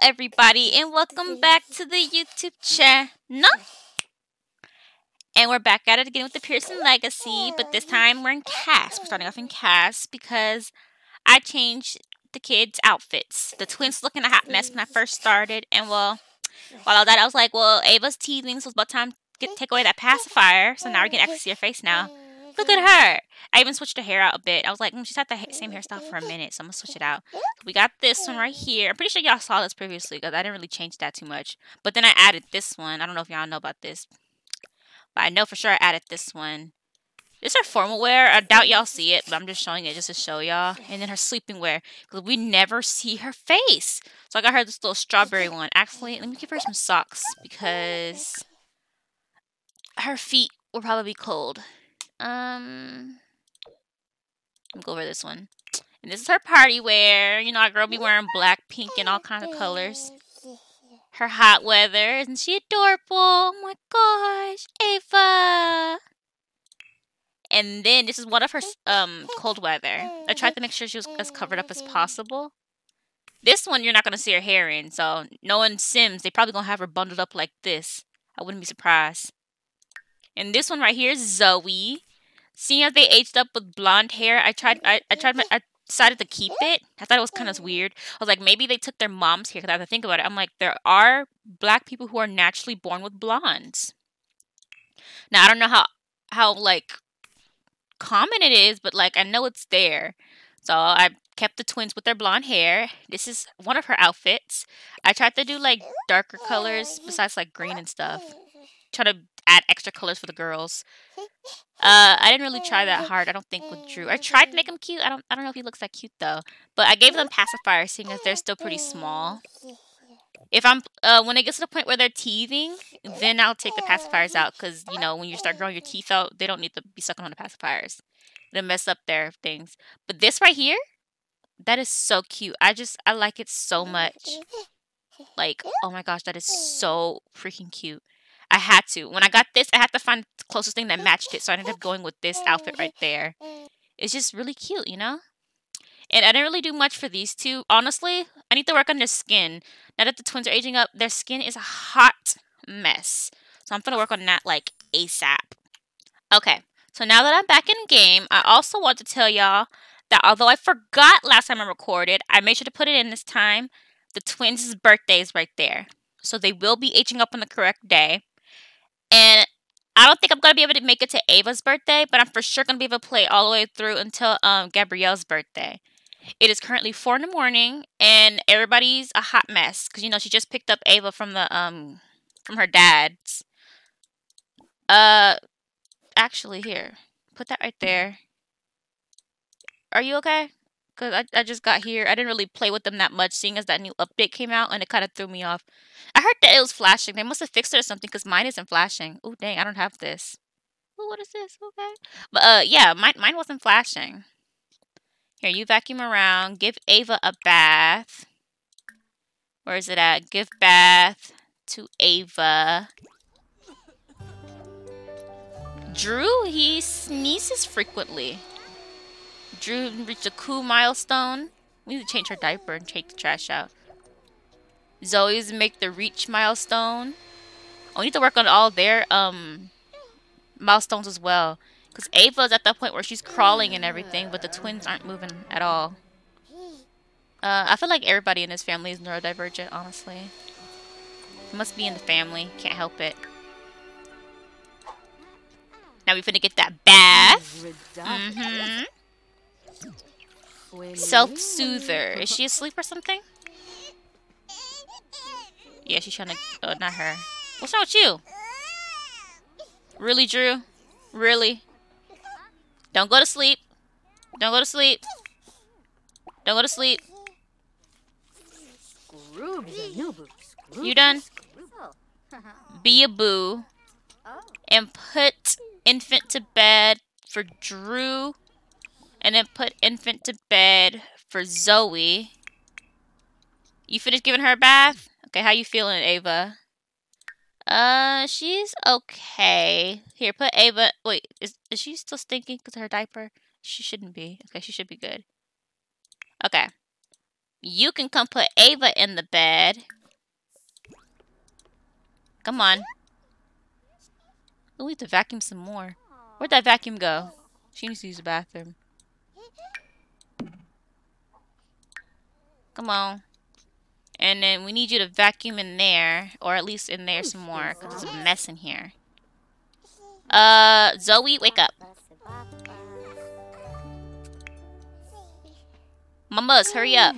everybody, and welcome back to the YouTube channel. And we're back at it again with the Pierson Legacy, but this time we're in CAS. We're starting off in CAS because I changed the kids' outfits. The twins looking a hot mess when I first started, and well, while all that, I was like, well, Ava's teething, so it's about time to get, take away that pacifier. So now we can actually see her face now. Look at her. I even switched her hair out a bit. I was like, mm, she's had the ha- same hairstyle for a minute, so I'm to switch it out. We got this one right here. I'm pretty sure y'all saw this previously because I didn't really change that too much. But then I added this one. I don't know if y'all know about this. But I know for sure I added this one. This is her formal wear. I doubt y'all see it, but I'm just showing it just to show y'all. And then her sleeping wear. Because we never see her face. So I got her this little strawberry one. Actually, let me give her some socks. Because her feet will probably be cold. Um, let me go over this one. And this is her party wear. You know, our girl be wearing black, pink, and all kinds of colors. Her hot weather. Isn't she adorable? Oh my gosh. Ava. And then this is one of her um cold weather. I tried to make sure she was as covered up as possible. This one you're not gonna see her hair in, so knowing Sims, they probably gonna have her bundled up like this. I wouldn't be surprised. And this one right here is Zoe. Seeing as they aged up with blonde hair, I tried. I, I tried. My, I decided to keep it. I thought it was kind of oh. weird. I was like, maybe they took their mom's hair. Cause I had to think about it. I'm like, there are black people who are naturally born with blondes. Now I don't know how how like common it is, but like I know it's there. So I kept the twins with their blonde hair. This is one of her outfits. I tried to do like darker colors besides like green and stuff. Try to add extra colors for the girls. Uh, I didn't really try that hard. I don't think with Drew. I tried to make him cute. I don't. I don't know if he looks that cute though. But I gave them pacifiers, seeing as they're still pretty small. If I'm uh, when it gets to the point where they're teething, then I'll take the pacifiers out because you know when you start growing your teeth out, they don't need to be sucking on the pacifiers. It'll mess up their things. But this right here, that is so cute. I just I like it so much. Like oh my gosh, that is so freaking cute. I had to. When I got this, I had to find the closest thing that matched it. So I ended up going with this outfit right there. It's just really cute, you know? And I didn't really do much for these two. Honestly, I need to work on their skin. Now that the twins are aging up, their skin is a hot mess. So I'm going to work on that like ASAP. Okay, so now that I'm back in game, I also want to tell y'all that although I forgot last time I recorded, I made sure to put it in this time. The twins' birthday is right there. So they will be aging up on the correct day. And I don't think I'm going to be able to make it to Ava's birthday, but I'm for sure going to be able to play all the way through until um, Gabrielle's birthday. It is currently 4 in the morning, and everybody's a hot mess. Because, you know, she just picked up Ava from the, um, from her dad's. Uh, actually, here. Put that right there. Are you okay? Because I, I just got here. I didn't really play with them that much, seeing as that new update came out, and it kind of threw me off. I heard that it was flashing. They must have fixed it or something, because mine isn't flashing. Oh, dang, I don't have this. Oh, what is this? Okay. But, uh, yeah, mine, mine wasn't flashing. Here, you vacuum around. Give Ava a bath. Where is it at? Give bath to Ava. Drew, he sneezes frequently. Drew reached a cool milestone. We need to change her diaper and take the trash out. Zoe's make the reach milestone. Oh, we need to work on all their um milestones as well. Because Ava's at that point where she's crawling and everything, but the twins aren't moving at all. Uh, I feel like everybody in this family is neurodivergent, honestly. It must be in the family. Can't help it. Now we finna get that bath. Mm-hmm. Self-soother. Is she asleep or something? Yeah, she's trying to... Oh, not her. What's wrong with you? Really, Drew? Really? Don't go to sleep. Don't go to sleep. Don't go to sleep. You done? Oh. Be a boo. Oh. And put infant to bed for Drew and then put infant to bed for Zoe. You finished giving her a bath? Okay, how you feeling, Ava? Uh, she's okay. Here, put Ava... Wait, is, is she still stinking because her diaper? She shouldn't be. Okay, she should be good. Okay. You can come put Ava in the bed. Come on. we need to vacuum some more. Where'd that vacuum go? She needs to use the bathroom. Come on. And then we need you to vacuum in there, or at least in there some more, because there's a mess in here. Uh, Zoe, wake up. Mamas, hurry up.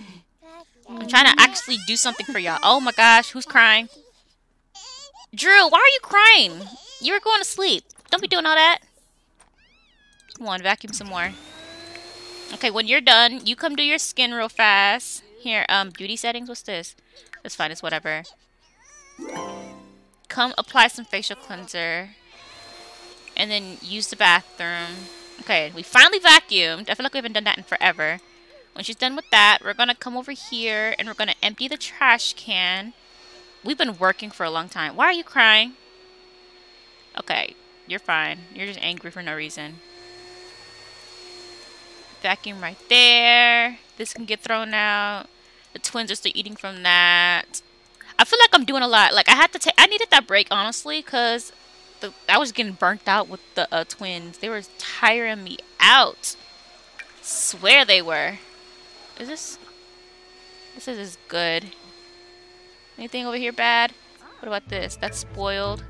I'm trying to actually do something for y'all. Oh my gosh, who's crying? Drew, why are you crying? You were going to sleep. Don't be doing all that. Come on, vacuum some more. Okay, when you're done, you come do your skin real fast. Here, um, beauty settings, what's this? It's fine, it's whatever. Come apply some facial cleanser. And then use the bathroom. Okay, we finally vacuumed. I feel like we haven't done that in forever. When she's done with that, we're going to come over here and we're going to empty the trash can. We've been working for a long time. Why are you crying? Okay, you're fine. You're just angry for no reason. Vacuum right there. This can get thrown out. The twins are still eating from that. I feel like I'm doing a lot. Like, I had to take... I needed that break, honestly, because I was getting burnt out with the uh, twins. They were tiring me out. Swear they were. Is this... This is good. Anything over here bad? What about this? That's spoiled.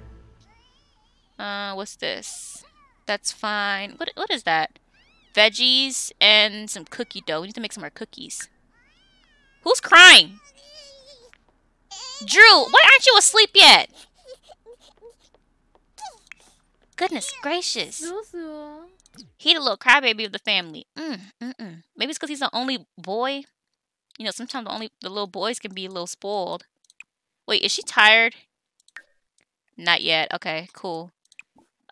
Uh, what's this? That's fine. What What is that? Veggies and some cookie dough. We need to make some more cookies. Who's crying? Drew, why aren't you asleep yet? Goodness gracious. He the little crybaby of the family. Mm, mm, mm. Maybe it's because he's the only boy. You know, sometimes the only the little boys can be a little spoiled. Wait, is she tired? Not yet. Okay, cool.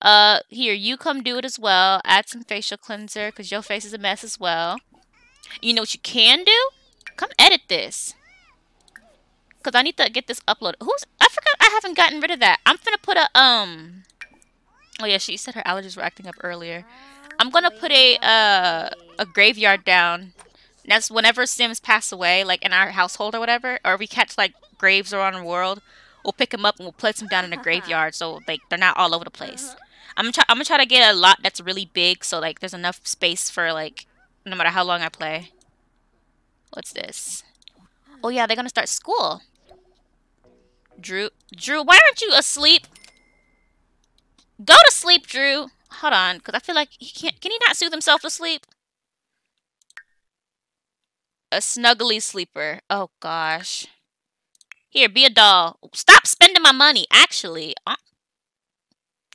Uh, here, you come do it as well. Add some facial cleanser because your face is a mess as well. You know what you can do? Come edit this. Because I need to get this uploaded. Who's... I forgot I haven't gotten rid of that. I'm going to put a, um... Oh, yeah, she said her allergies were acting up earlier. I'm going to put a, uh, a graveyard down. That's whenever Sims pass away, like in our household or whatever, or we catch, like, graves around the world, we'll pick them up and we'll place them down in a graveyard so, like, they're not all over the place. I'm try, I'm gonna try to get a lot that's really big so, like, there's enough space for, like, no matter how long I play. What's this? Oh yeah, they're gonna start school. Drew, Drew, why aren't you asleep? Go to sleep, Drew. Hold on, because I feel like he can't. Can he not soothe himself to sleep? A snuggly sleeper. Oh gosh. Here, be a doll. Stop spending my money. Actually,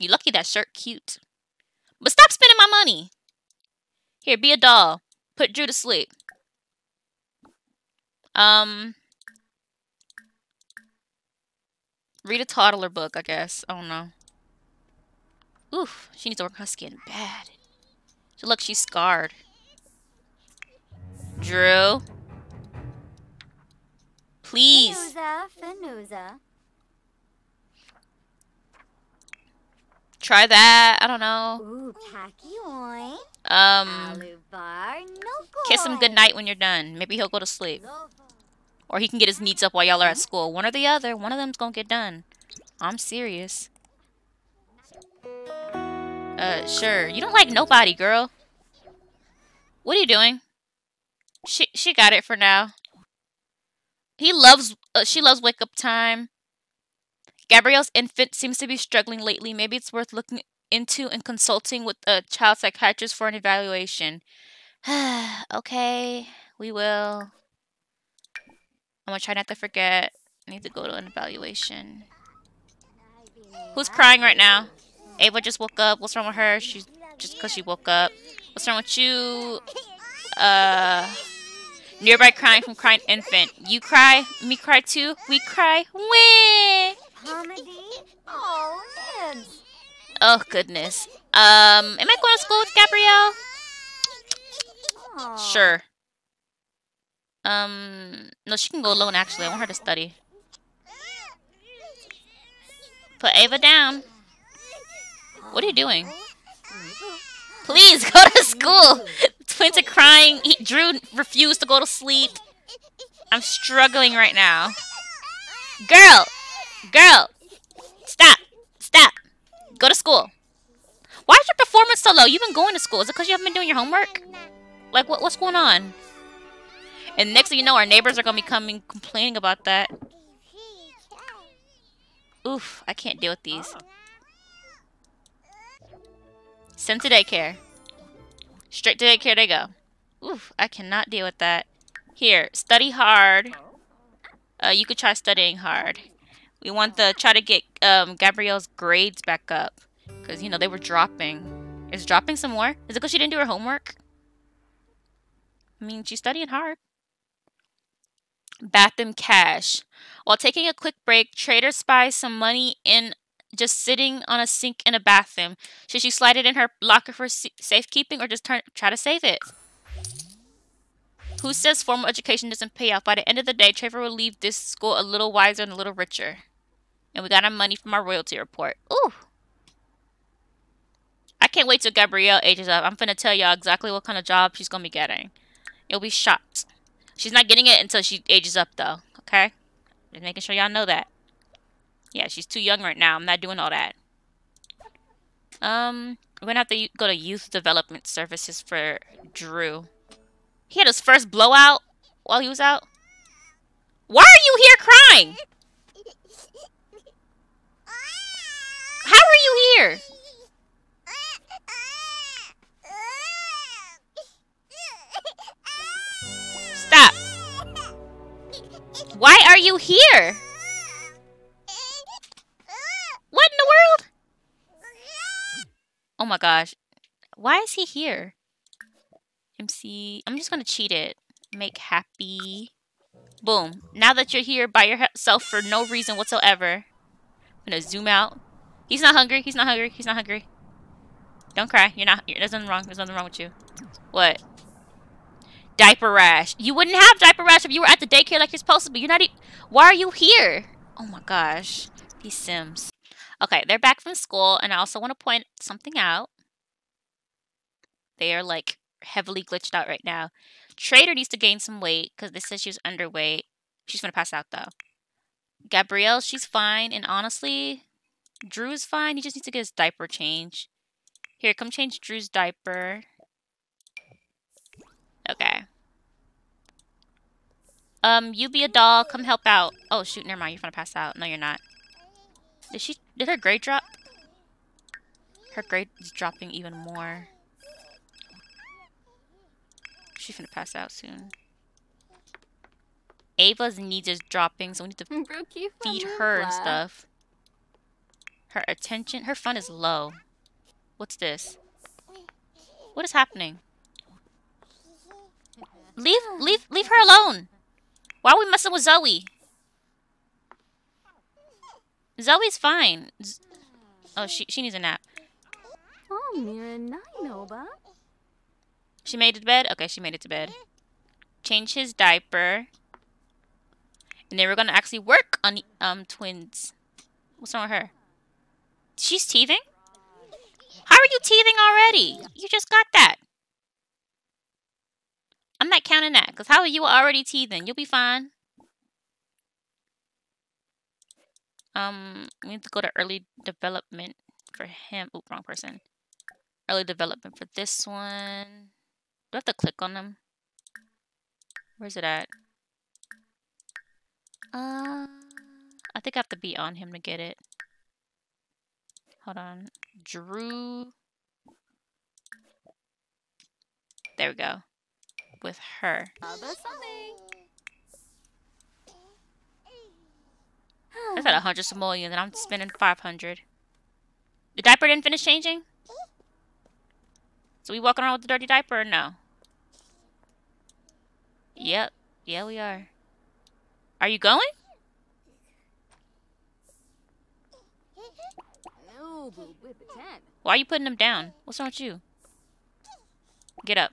you lucky that shirt cute. But stop spending my money. Here, be a doll. Put Drew to sleep. Um, read a toddler book, I guess. I don't know. Oof, she needs to work on her skin bad. So look, she's scarred. Drew. Please. Try that. I don't know. Um, kiss him goodnight when you're done. Maybe he'll go to sleep. Or he can get his needs up while y'all are at school. One or the other. One of them's gonna get done. I'm serious. Uh, sure. You don't like nobody, girl. What are you doing? She she got it for now. He loves uh, she loves wake up time. Gabrielle's infant seems to be struggling lately. Maybe it's worth looking into and consulting with a child psychiatrist for an evaluation. okay, we will. I'm gonna try not to forget. I need to go to an evaluation. Who's crying right now? Ava just woke up. What's wrong with her? She's just because she woke up. What's wrong with you? Uh, nearby crying from crying infant. You cry, me cry too. We cry. Wee. Oh, oh goodness. Um, am I going to school with Gabrielle? Sure. Um, no, she can go alone, actually. I want her to study. Put Ava down. What are you doing? Please, go to school! Twins are crying. He, Drew refused to go to sleep. I'm struggling right now. Girl! Girl! Stop! Stop! Go to school. Why is your performance so low? You've been going to school. Is it because you haven't been doing your homework? Like, what, what's going on? And next thing you know, our neighbors are going to be coming complaining about that. Oof, I can't deal with these. Send to daycare. Straight to daycare they go. Oof, I cannot deal with that. Here, study hard. Uh, you could try studying hard. We want to try to get um, Gabrielle's grades back up. Because, you know, they were dropping. Is dropping some more? Is it because she didn't do her homework? I mean, she's studying hard. Bathroom cash. While taking a quick break, Trader spies some money in just sitting on a sink in a bathroom. Should she slide it in her locker for safekeeping or just turn, try to save it? Who says formal education doesn't pay off? By the end of the day, Trevor will leave this school a little wiser and a little richer. And we got our money from our royalty report. Ooh. I can't wait till Gabrielle ages up. I'm gonna tell y'all exactly what kind of job she's gonna be getting. You'll be shocked. She's not getting it until she ages up, though. Okay? Just making sure y'all know that. Yeah, she's too young right now. I'm not doing all that. Um, we're gonna have to go to youth development services for Drew. He had his first blowout while he was out. Why are you here crying? How are you here? Stop. Why are you here? What in the world? Oh my gosh. Why is he here? MC. I'm just gonna cheat it. Make happy. Boom. Now that you're here by yourself for no reason whatsoever. I'm gonna zoom out. He's not hungry. He's not hungry. He's not hungry. Don't cry. You're not. There's nothing wrong. There's nothing wrong with you. What? Diaper rash. You wouldn't have diaper rash if you were at the daycare like you're supposed to be. You're not. E Why are you here? Oh my gosh. These Sims. Okay, they're back from school, and I also want to point something out. They are like heavily glitched out right now. Trader needs to gain some weight because this says she was underweight. She's to pass out though. Gabrielle, she's fine. And honestly, Drew is fine. He just needs to get his diaper changed. Here, come change Drew's diaper. Okay. Um, you be a doll. Come help out. Oh, shoot. Never mind. You're going to pass out. No, you're not. Did she... Did her grade drop? Her grade is dropping even more. She's gonna pass out soon. Ava's needs is dropping, so we need to feed her and stuff. Her attention, her fun is low. What's this? What is happening? Leave, leave, leave her alone. Why are we messing with Zoe? Zoe's fine. Z oh, she she needs a nap. Oh, she made it to bed? Okay, she made it to bed. Change his diaper. And then we're gonna actually work on the um twins. What's wrong with her? She's teething? How are you teething already? You just got that. I'm not counting that, because how are you already teething? You'll be fine. Um, we need to go to early development for him. Oop, wrong person. Early development for this one. Do I have to click on them? Where's it at? Uh, I think I have to be on him to get it. Hold on. Drew. There we go. With her. That's at 100 simoleons and I'm spending 500. The diaper didn't finish changing? So we walking around with the dirty diaper or no? Yep. Yeah, we are. Are you going? Why are you putting them down? What's wrong with you? Get up.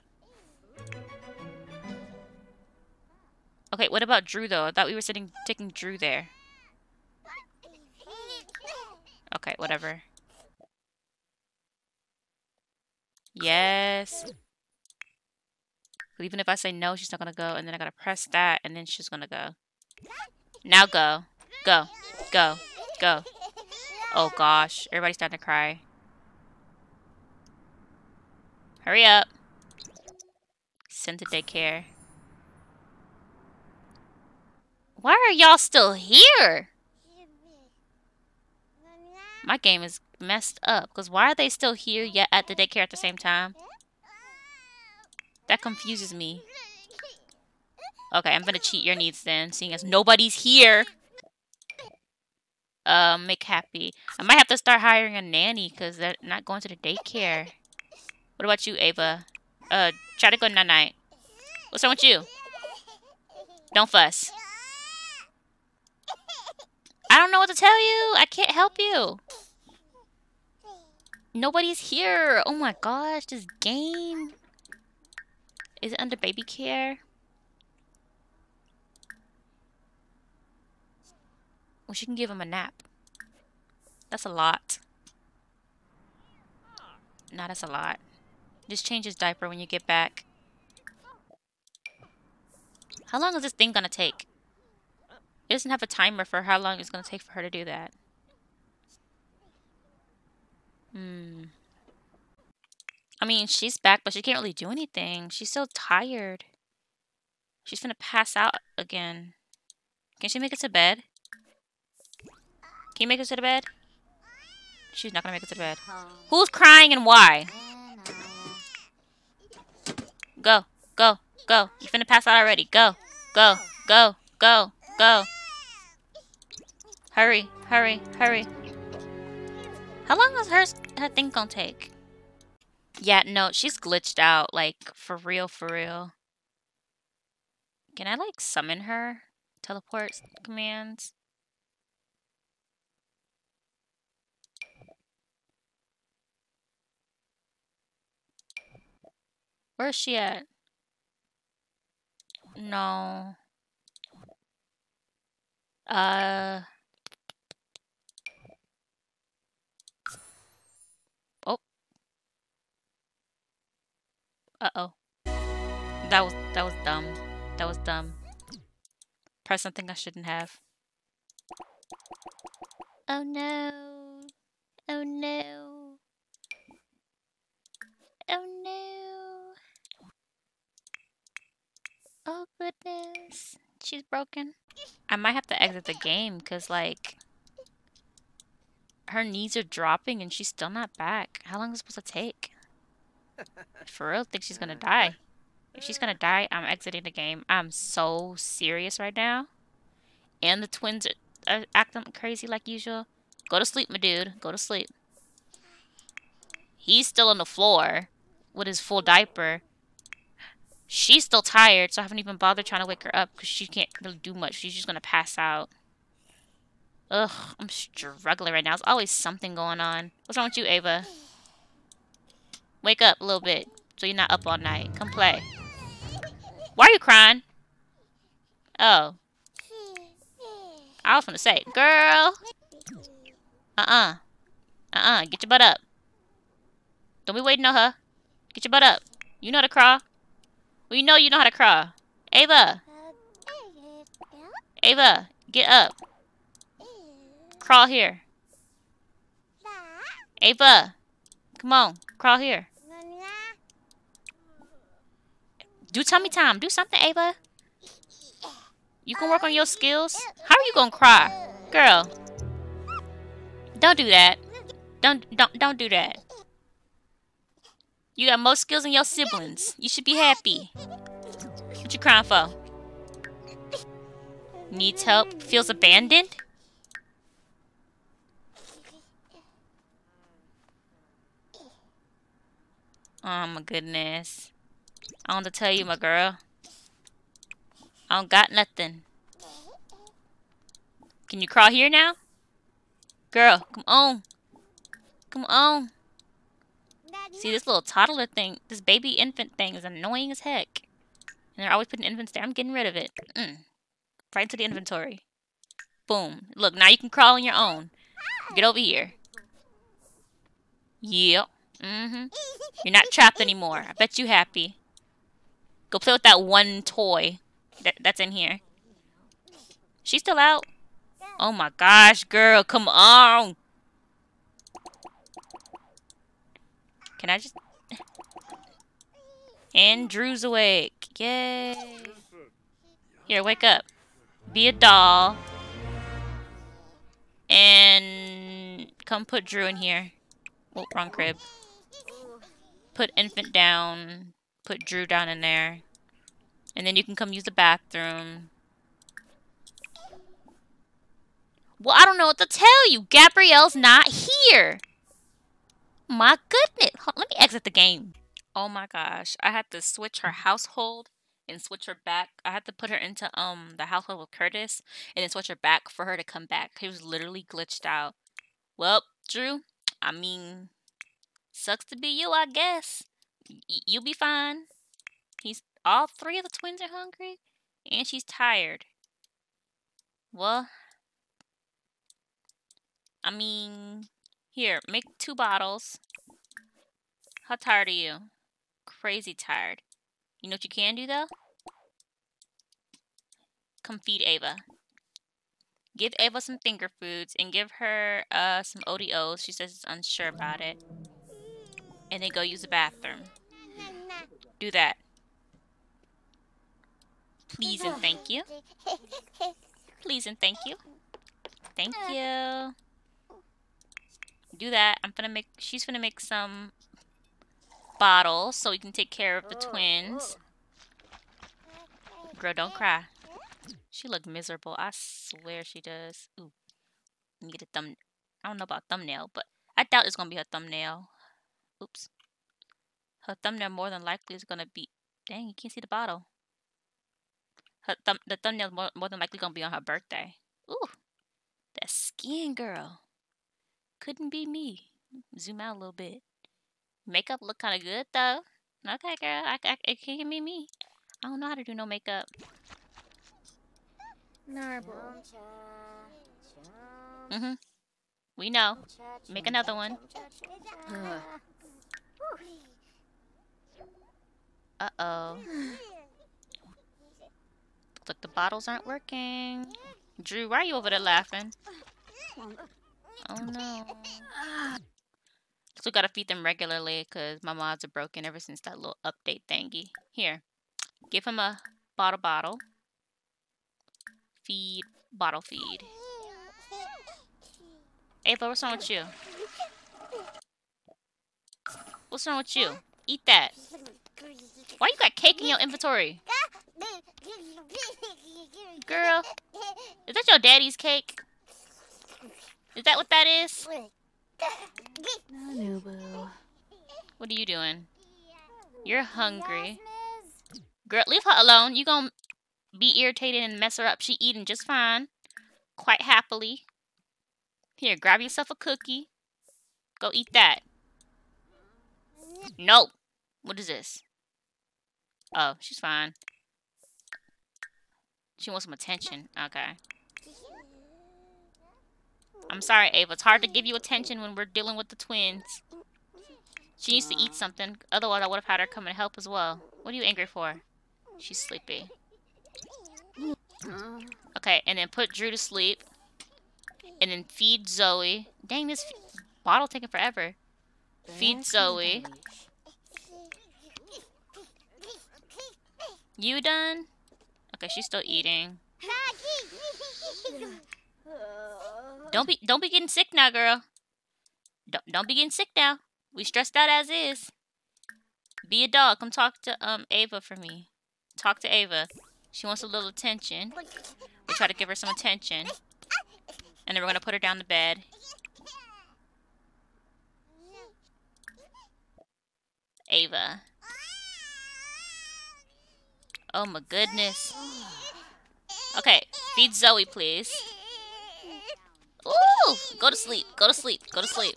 Okay, what about Drew, though? I thought we were sitting, taking Drew there. Okay, whatever. Yes. Even if I say no, she's not gonna go, and then I gotta press that, and then she's gonna go. Now go. Go. Go. Go. Oh gosh. Everybody's starting to cry. Hurry up. Send to daycare. Why are y'all still here? My game is messed up. Because why are they still here yet at the daycare at the same time? That confuses me. Okay, I'm gonna cheat your needs then, seeing as nobody's here. Uh, make happy. I might have to start hiring a nanny because they're not going to the daycare. What about you, Ava? Uh, try to go night night. What's wrong with you? Don't fuss. I don't know what to tell you. I can't help you. Nobody's here. Oh my gosh, this game. Is it under baby care? Well, she can give him a nap. That's a lot. No, that's a lot. Just change his diaper when you get back. How long is this thing gonna take? It doesn't have a timer for how long it's gonna take for her to do that. Hmm. I mean, she's back, but she can't really do anything. She's so tired. She's gonna pass out again. Can she make it to bed? Can you make it to the bed? She's not gonna make it to the bed. Who's crying and why? Go, go, go. You finna pass out already. Go, go, go, go, go. Hurry, hurry, hurry. How long is her, her thing gonna take? Yeah, no, she's glitched out. Like, for real, for real. Can I, like, summon her? Teleport commands? Where's she at? No. Uh. Oh. Uh-oh. That was that was dumb. That was dumb. Press something I shouldn't have. Oh no. Oh no. Oh no. Oh goodness. She's broken. I might have to exit the game because like her knees are dropping and she's still not back. How long is it supposed to take? For real, think she's gonna uh, die. If she's gonna die, I'm exiting the game. I'm so serious right now. And the twins are, are acting crazy like usual. Go to sleep, my dude. Go to sleep. He's still on the floor with his full diaper. She's still tired, so I haven't even bothered trying to wake her up because she can't really do much. She's just going to pass out. Ugh, I'm struggling right now. There's always something going on. What's wrong with you, Ava? Wake up a little bit so you're not up all night. Come play. Why are you crying? Oh. I was going to say, girl. Uh-uh. Uh-uh. Get your butt up. Don't be waiting on her. Get your butt up. You know how to crawl. We know you know how to crawl. Ava. Ava, get up. Crawl here. Ava. Come on. Crawl here. Do tummy time. Do something, Ava. You can work on your skills. How are you gonna cry? Girl. Don't do that. Don't don't don't do that. You got more skills than your siblings. You should be happy. What you crying for? Needs help? Feels abandoned? Oh my goodness. I want to tell you, my girl. I don't got nothing. Can you crawl here now? Girl, come on. Come on. See, this little toddler thing, this baby infant thing is annoying as heck. And they're always putting infants there. I'm getting rid of it. Mm. Right into the inventory. Boom. Look, now you can crawl on your own. Get over here. Yep. Mm-hmm. You're not trapped anymore. I bet you happy. Go play with that one toy that, that's in here. She's still out? Oh my gosh, girl, come on. Can I just... And Drew's awake. Yay. Here, wake up. Be a doll. And come put Drew in here. Oh, wrong crib. Put infant down. Put Drew down in there. And then you can come use the bathroom. Well, I don't know what to tell you. Gabrielle's not here. My goodness. Let me exit the game. Oh my gosh. I had to switch her household and switch her back. I had to put her into um the household with Curtis and then switch her back for her to come back. He was literally glitched out. Well, Drew, I mean, sucks to be you, I guess. Y you'll be fine. He's all three of the twins are hungry and she's tired. Well, I mean, here, make two bottles. How tired are you? Crazy tired. You know what you can do, though? Come feed Ava. Give Ava some finger foods and give her uh, some ODOs. She says she's unsure about it. And then go use the bathroom. Do that. Please and thank you. Please and thank you. Thank you. Do that. I'm gonna make, she's gonna make some bottles so we can take care of the twins. Girl, don't cry. She look miserable. I swear she does. Ooh. Let me get a thumb. I don't know about thumbnail, but I doubt it's gonna be her thumbnail. Oops. Her thumbnail more than likely is gonna be. Dang, you can't see the bottle. Her thumb, the thumbnail more, more than likely gonna be on her birthday. Ooh, that skin girl. Couldn't be me. Zoom out a little bit. Makeup look kind of good though. Okay, girl, I, I, it can't be me. I don't know how to do no makeup. Mm-hmm. We know. Make another one. Uh-oh. Looks like the bottles aren't working. Drew, why are you over there laughing? Oh no. Still gotta feed them regularly because my mods are broken ever since that little update thingy. Here. Give him a bottle bottle. Feed. Bottle feed. Ava, what's wrong with you? What's wrong with you? Eat that. Why you got cake in your inventory? Girl, is that your daddy's cake? Is that what that is? What are you doing? You're hungry. Girl, leave her alone. You gonna be irritated and mess her up. She eating just fine. Quite happily. Here, grab yourself a cookie. Go eat that. Nope. What is this? Oh, she's fine. She wants some attention. Okay. I'm sorry, Ava. It's hard to give you attention when we're dealing with the twins. She needs to eat something. Otherwise, I would have had her come and help as well. What are you angry for? She's sleepy. Okay, and then put Drew to sleep. And then feed Zoe. Dang, this bottle taking forever. Feed Zoe. You done? Okay, she's still eating. Don't be don't be getting sick now, girl. Don't don't be getting sick now. We stressed out as is. Be a dog. Come talk to um Ava for me. Talk to Ava. She wants a little attention. We try to give her some attention. And then we're gonna put her down to bed. Ava. Oh my goodness. Okay, feed Zoe, please. Go to sleep. Go to sleep. Go to sleep.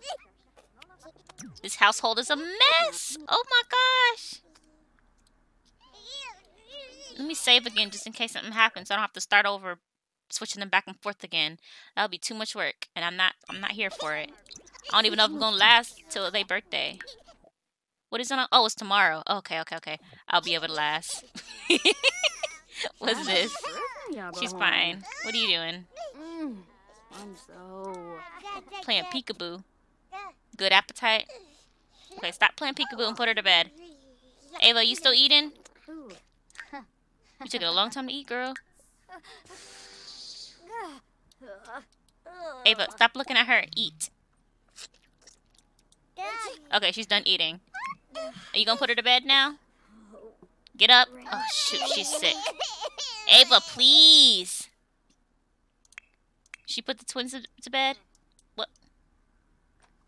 This household is a mess. Oh my gosh. Let me save again just in case something happens. I don't have to start over switching them back and forth again. That'll be too much work. And I'm not I'm not here for it. I don't even know if I'm gonna last till their birthday. What is it on? Oh, it's tomorrow. Okay, okay, okay. I'll be able to last. What's this? She's fine. What are you doing? Playing peekaboo. Good appetite? Okay, stop playing peekaboo and put her to bed. Ava, you still eating? You took a long time to eat, girl. Ava, stop looking at her. Eat. Okay, she's done eating. Are you gonna put her to bed now? Get up. Oh, shoot, she's sick. Ava, please. She put the twins to, to bed? What?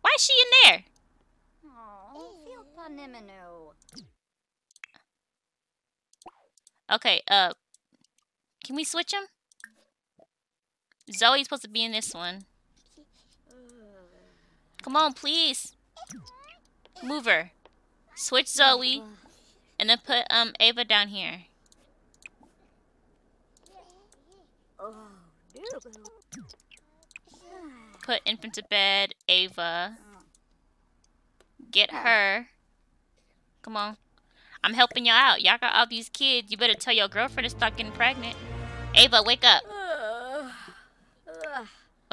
Why is she in there? Okay, uh, can we switch them? Zoe's supposed to be in this one. Come on, please. Move her. Switch Zoe. And then put um Ava down here. Put infant to bed, Ava. Get her. Come on. I'm helping y'all out. Y'all got all these kids. You better tell your girlfriend to stop getting pregnant. Ava, wake up.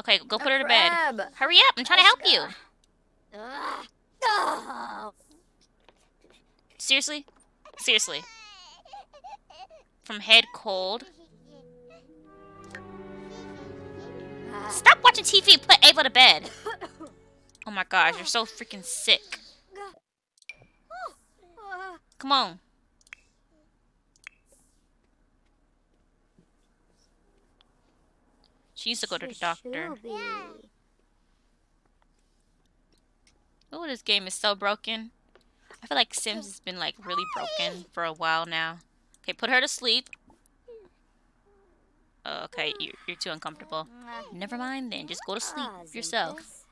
Okay, go put her to bed. Hurry up. I'm trying to help you. Seriously? Seriously. From head cold. Stop watching TV put Ava to bed. Oh my gosh, you're so freaking sick. Come on. She needs to go to the doctor. Oh, this game is so broken. I feel like Sims has been like really broken for a while now. Okay, put her to sleep. Okay, you're, you're too uncomfortable. Never mind then, just go to sleep yourself.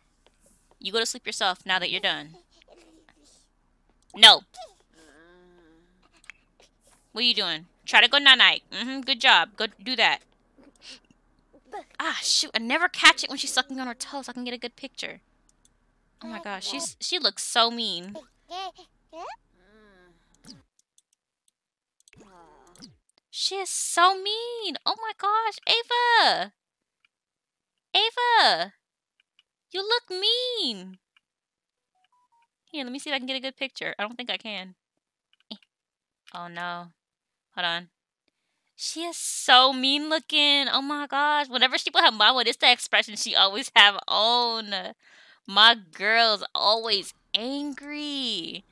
You go to sleep yourself now that you're done. No. What are you doing? Try to go night-night. Mm-hmm, good job. Go do that. Ah, shoot. I never catch it when she's sucking on her toes. I can get a good picture. Oh my gosh, she's she looks so mean. She is so mean. Oh my gosh, Ava. Ava. You look mean. Here, let me see if I can get a good picture. I don't think I can. Eh. Oh no. Hold on. She is so mean looking. Oh my gosh. Whenever she put her mouth with, it's the expression she always have on. My girl's always angry.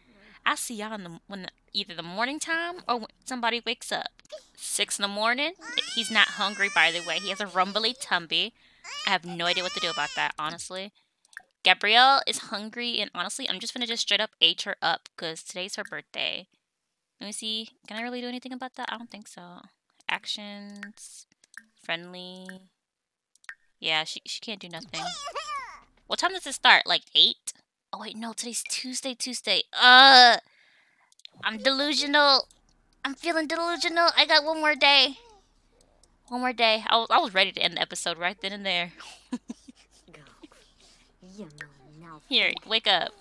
I see y'all in the when either the morning time or when somebody wakes up. Six in the morning. He's not hungry, by the way. He has a rumbly tummy. I have no idea what to do about that, honestly. Gabrielle is hungry, and honestly, I'm just gonna just straight up age her up because today's her birthday. Let me see. Can I really do anything about that? I don't think so. Actions. Friendly. Yeah, she, she can't do nothing. What time does it start? Like 8? Oh, wait, no. Today's Tuesday, Tuesday. Uh, I'm delusional. I'm feeling delusional. I got one more day. One more day. I was, I was ready to end the episode right then and there. Here, wake up.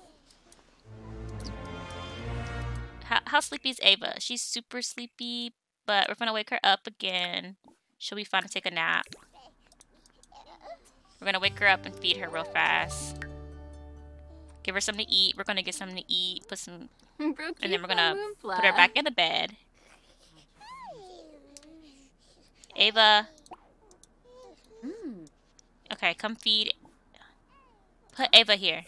How, how sleepy is Ava? She's super sleepy, but we're gonna wake her up again. She'll be fine to take a nap. We're gonna wake her up and feed her real fast. Give her something to eat. We're gonna get something to eat. Put some, and then we're gonna put her back in the bed. Ava. Okay, come feed. Put Ava here.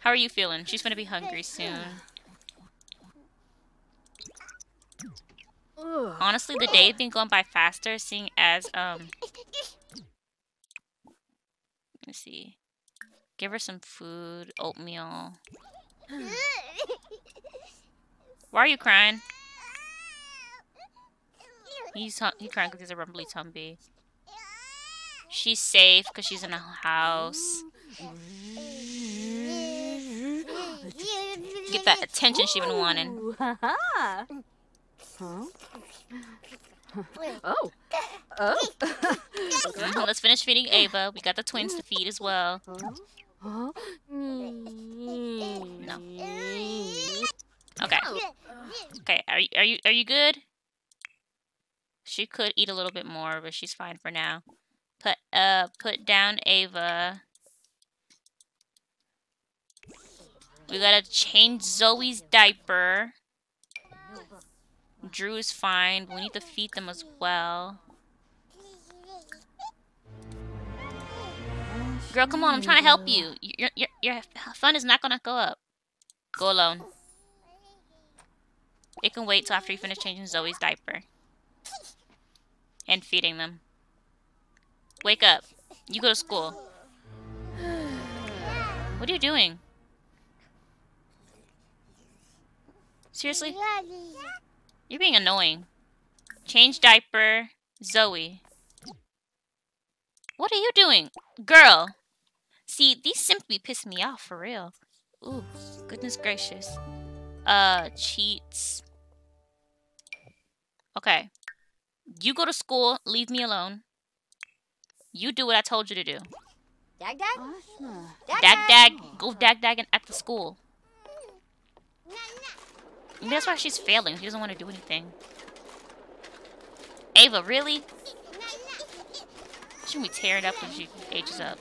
How are you feeling? She's gonna be hungry soon. Honestly, the day's been going by faster, seeing as, um... Let me see. Give her some food, oatmeal. Why are you crying? He's he crying because he's a rumbly tumby. She's safe because she's in a house. Get that attention she's been wanting. Huh? oh. Oh. let's finish feeding Ava. We got the twins to feed as well. No. Okay. Okay. Are you are you are you good? She could eat a little bit more, but she's fine for now. Put uh put down Ava. We gotta change Zoe's diaper. Drew is fine. We need to feed them as well. Girl, come on. I'm trying to help you. Your, your, your fun is not gonna go up. Go alone. It can wait till after you finish changing Zoe's diaper. And feeding them. Wake up. You go to school. What are you doing? Seriously? You're being annoying. Change diaper. Zoe. What are you doing? Girl. See, these simply piss me off for real. Ooh, goodness gracious. Uh, cheats. Okay. You go to school, leave me alone. You do what I told you to do. Dag dag? Dag dag, go dag dag at the school. Maybe that's why she's failing. She doesn't want to do anything. Ava, really? She gonna be tearing up when she ages up.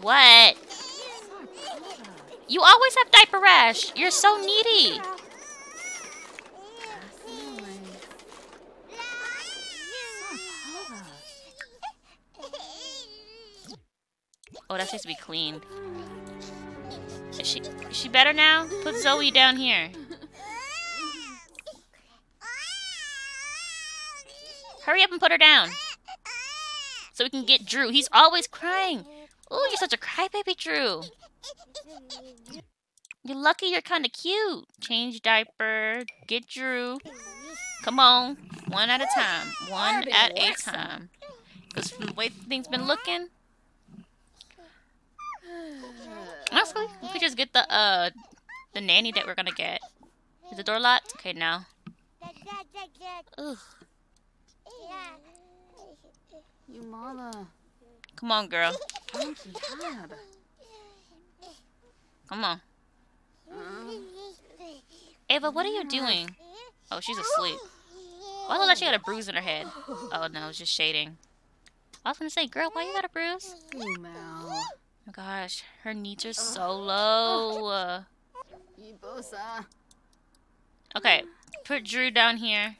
What? You always have diaper rash. You're so needy. Oh, that needs to be cleaned. Is she, is she better now? Put Zoe down here. Hurry up and put her down. So we can get Drew. He's always crying. Oh, you're such a crybaby, Drew. You're lucky you're kind of cute. Change diaper. Get Drew. Come on. One at a time. One at a time. Because from the way things been looking... Honestly, we could just get the, uh, the nanny that we're gonna get. Is the door locked? Okay, now. Ugh. You mama. Come on, girl. Funky. Come on. Um, Ava, what are you doing? Oh, she's asleep. Why look like she had a bruise in her head? Oh no, it's just shading. I was gonna say, girl, why you got a bruise? you Oh Oh my gosh, her needs are so low. Okay, put Drew down here.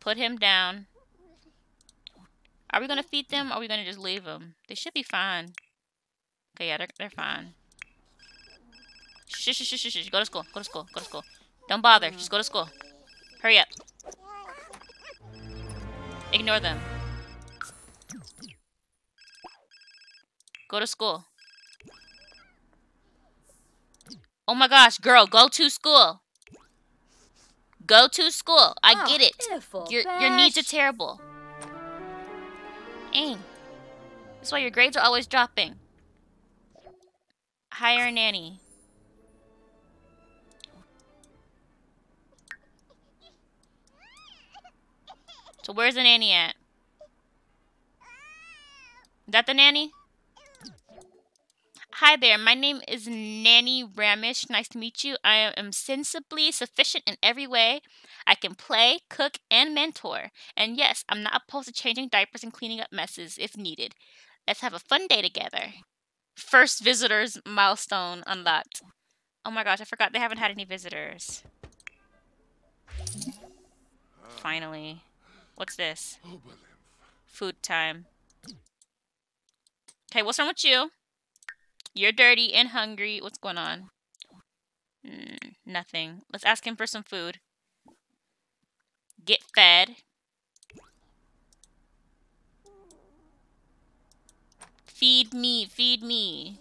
Put him down. Are we gonna feed them or are we gonna just leave them? They should be fine. Okay, yeah, they're, they're fine. Shh, shh, shh, shh, shh. Go to school. Go to school. Go to school. Don't bother. Just go to school. Hurry up. Ignore them. Go to school. Oh my gosh, girl, go to school. Go to school. I oh, get it. Your your needs are terrible. Aim. That's why your grades are always dropping. Hire a nanny. So where's the nanny at? Is that the nanny? Hi there, my name is Nanny Ramish. Nice to meet you. I am sensibly sufficient in every way. I can play, cook, and mentor. And yes, I'm not opposed to changing diapers and cleaning up messes if needed. Let's have a fun day together. First visitors milestone unlocked. Oh my gosh, I forgot they haven't had any visitors. Finally. What's this? Food time. Okay, what's wrong with you? You're dirty and hungry. What's going on? Mm, nothing. Let's ask him for some food. Get fed. Feed me, feed me.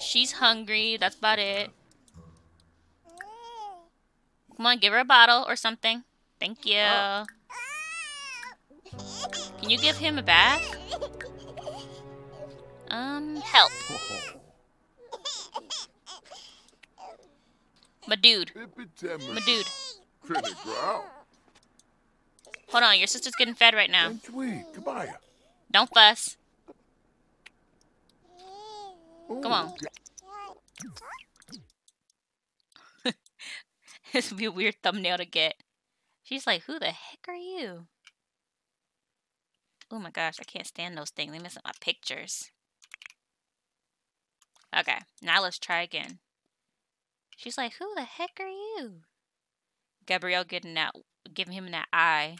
She's hungry. That's about it. Come on, give her a bottle or something. Thank you. Can you give him a bath? Um, help. My dude. My dude. Hold on, your sister's getting fed right now. Don't fuss. Come on. this would be a weird thumbnail to get. She's like, who the heck are you? Oh my gosh, I can't stand those things. They mess up my pictures. Okay, now let's try again. She's like, who the heck are you? Gabrielle getting that, giving him that eye.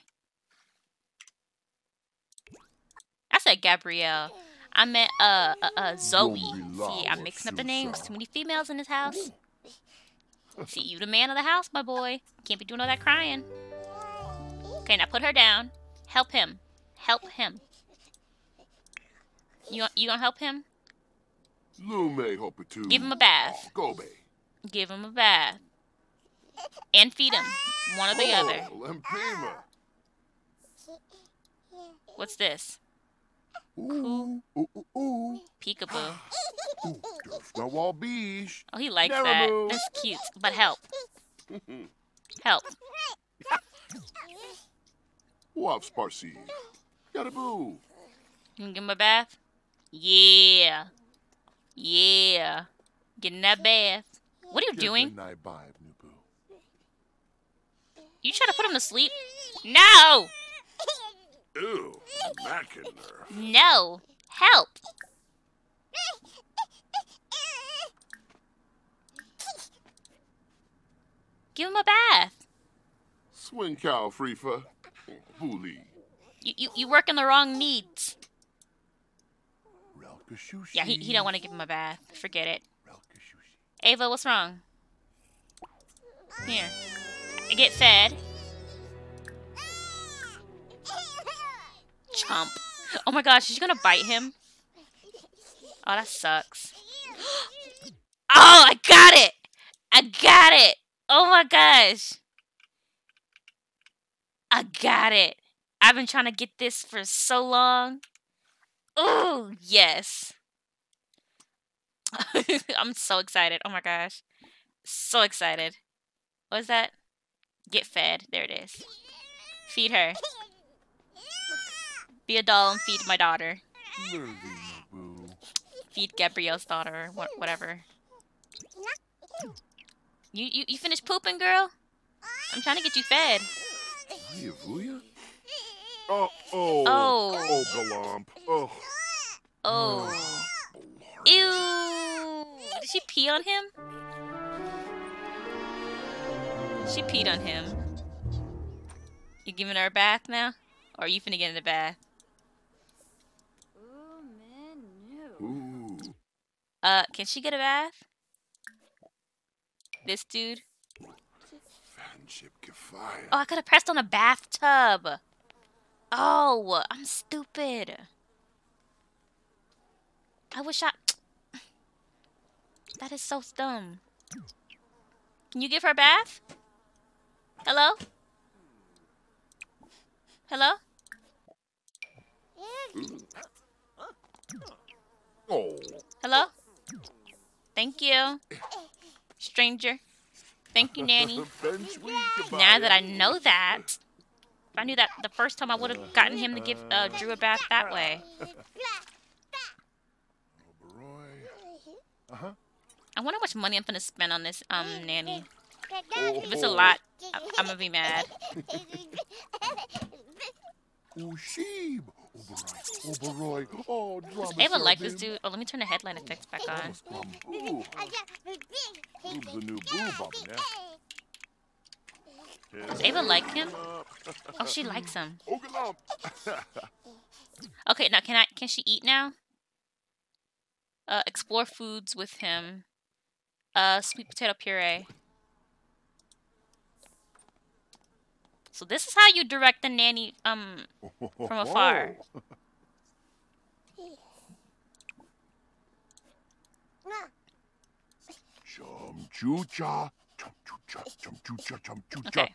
I said Gabrielle. I meant uh, uh, uh Zoe. See, I'm mixing up the names. Too many females in this house. See, you the man of the house, my boy. Can't be doing all that crying. Okay, now put her down. Help him. Help him. You you gonna help him? Give him a bath. Give him a bath. And feed him. One or the other. What's this? Ooh. Peekaboo. Ooh, durf na. Oh, he likes that. That's cute. But help. Help. Waf sparsi. Yaraboo. You can give him a bath? Yeah. Yeah. Get in that bath. What are you doing? Vibe. You try to put him to sleep? No! Ew. No! Help! Give him a bath. Swing cow freefa. Huli. You you you working the wrong needs. Yeah, he he don't want to give him a bath. Forget it. Ava, what's wrong? Here. Get fed. Chump. Oh my gosh, she's gonna bite him. Oh, that sucks. Oh, I got it! I got it! Oh my gosh. I got it. I've been trying to get this for so long. Oh, yes. I'm so excited. Oh my gosh. So excited. What is that? Get fed. There it is. Feed her. Be a doll and feed my daughter. Feed Gabrielle's daughter. Wha whatever. You, you you finished pooping, girl? I'm trying to get you fed. Oh, oh. Oh. Oh, Oh. Oh. Ew. Did she pee on him? She peed on him. You giving her a bath now? Or are you finna get in the bath? Ooh. Uh, can she get a bath? This dude? Oh, I could have pressed on a bathtub. Oh, I'm stupid. I wish I. That is so dumb. Can you give her a bath? Hello? Hello? Hello? Thank you. Stranger. Thank you, Nanny. Now that I know that, I knew that the first time, I would have gotten him to give uh, Drew a bath that way. Uh-huh. I wonder how much money I'm gonna spend on this um nanny. Oh, If it's a lot, I- I'm gonna be mad. Ushib. Oberoi. Oberoi. Oh, drama. Ava like this dude. Oh, let me turn the headline effects back on. Ooh. Ooh, the new boo bop now. Does Ava like him? Oh, she likes him. Okay, now can I? Can she eat now? Uh, explore foods with him. Uh, sweet potato puree. So this is how you direct the nanny um from afar. Chum choo Okay.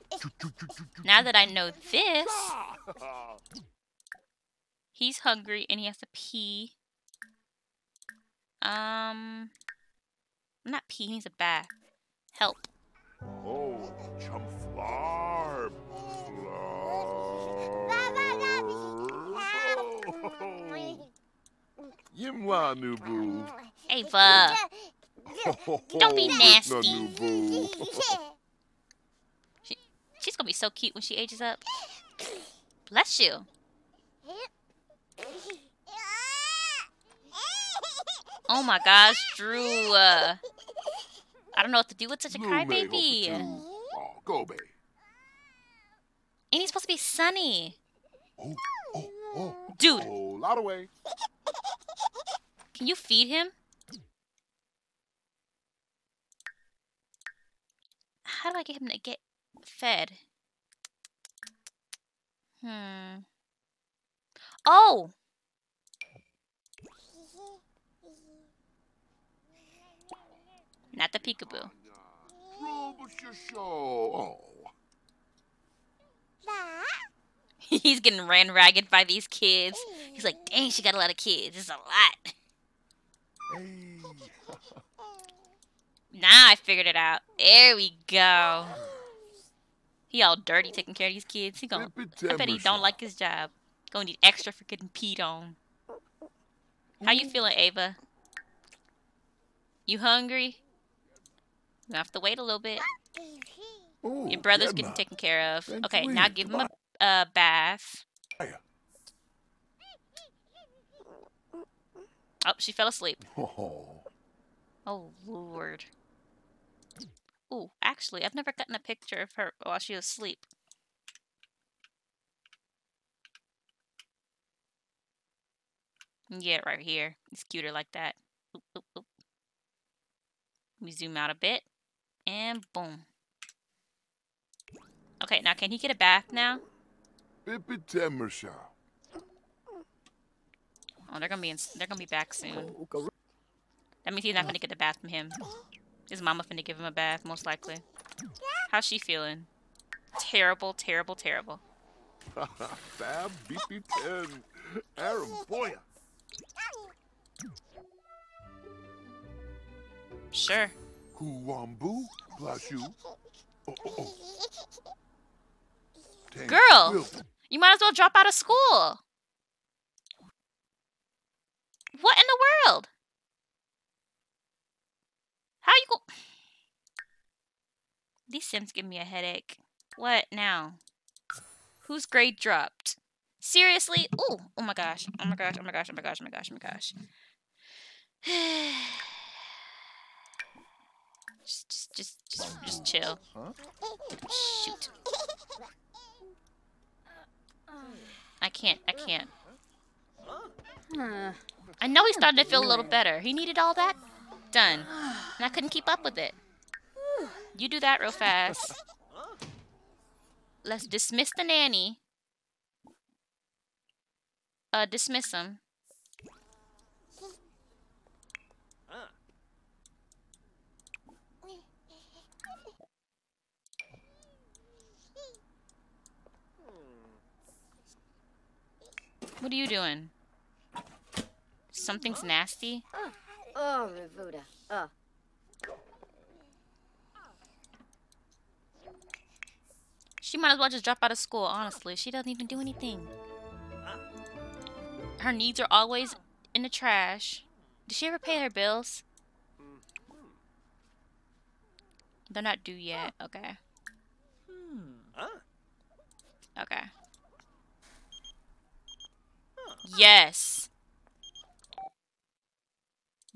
Now that I know this, he's hungry and he has to pee. Um, not pee. He needs a bath. Help. Oh, chum flarb. Flarb. Yimla nubu. Ava. Don't be nasty. Nubu. She's gonna be so cute when she ages up. Bless you. Oh my gosh, Drew. Uh, I don't know what to do with such a crybaby. Oh, go babe. And he's supposed to be sunny. Oh, oh, oh. Dude, Oh, lot away. can you feed him? How do I get him to get fed? Hmm. Oh! Not the peekaboo. Oh, He's getting ran ragged by these kids. He's like, dang, she got a lot of kids. It's a lot. Now I figured it out. There we go. He all dirty taking care of these kids. He gonna, I bet he don't like his job. Gonna need extra for getting peed on. How you feeling, Ava? You hungry? You have to wait a little bit. Your brother's getting taken care of. Okay, now give him a, a bath. Oh, she fell asleep. Oh, Lord. Ooh, actually, I've never gotten a picture of her while she was asleep. Yeah, right here. It's cuter like that. Oop, oop, oop. Let me zoom out a bit. And boom. Okay, now can he get a bath now? Bipitemmersha. Oh, they're gonna be in, they're gonna be back soon. That means he's not gonna get a bath from him. His mama finna give him a bath, most likely. How's she feeling? Terrible, terrible, terrible. Fab BP10. Aram boya. Sure. Kuwambu. Plashu. Oh, oh, oh. Thank Girl. you. You might as well drop out of school. What in the world? How you go? These Sims give me a headache. What now? Whose grade dropped? Seriously? Oh, oh my gosh. Oh my gosh. Oh my gosh. Oh my gosh. Oh my gosh. Oh my gosh. just, just, just, just, just chill. Huh? Shoot. I can't. I can't. I know he's starting to feel a little better. He needed all that done. And I couldn't keep up with it. You do that real fast. Let's dismiss the nanny. Uh, dismiss him. What are you doing? Something's nasty? Oh, Revuda. Oh. She might as well just drop out of school, honestly. She doesn't even do anything. Her needs are always in the trash. Did she ever pay her bills? They're not due yet. Okay. Okay. Yes.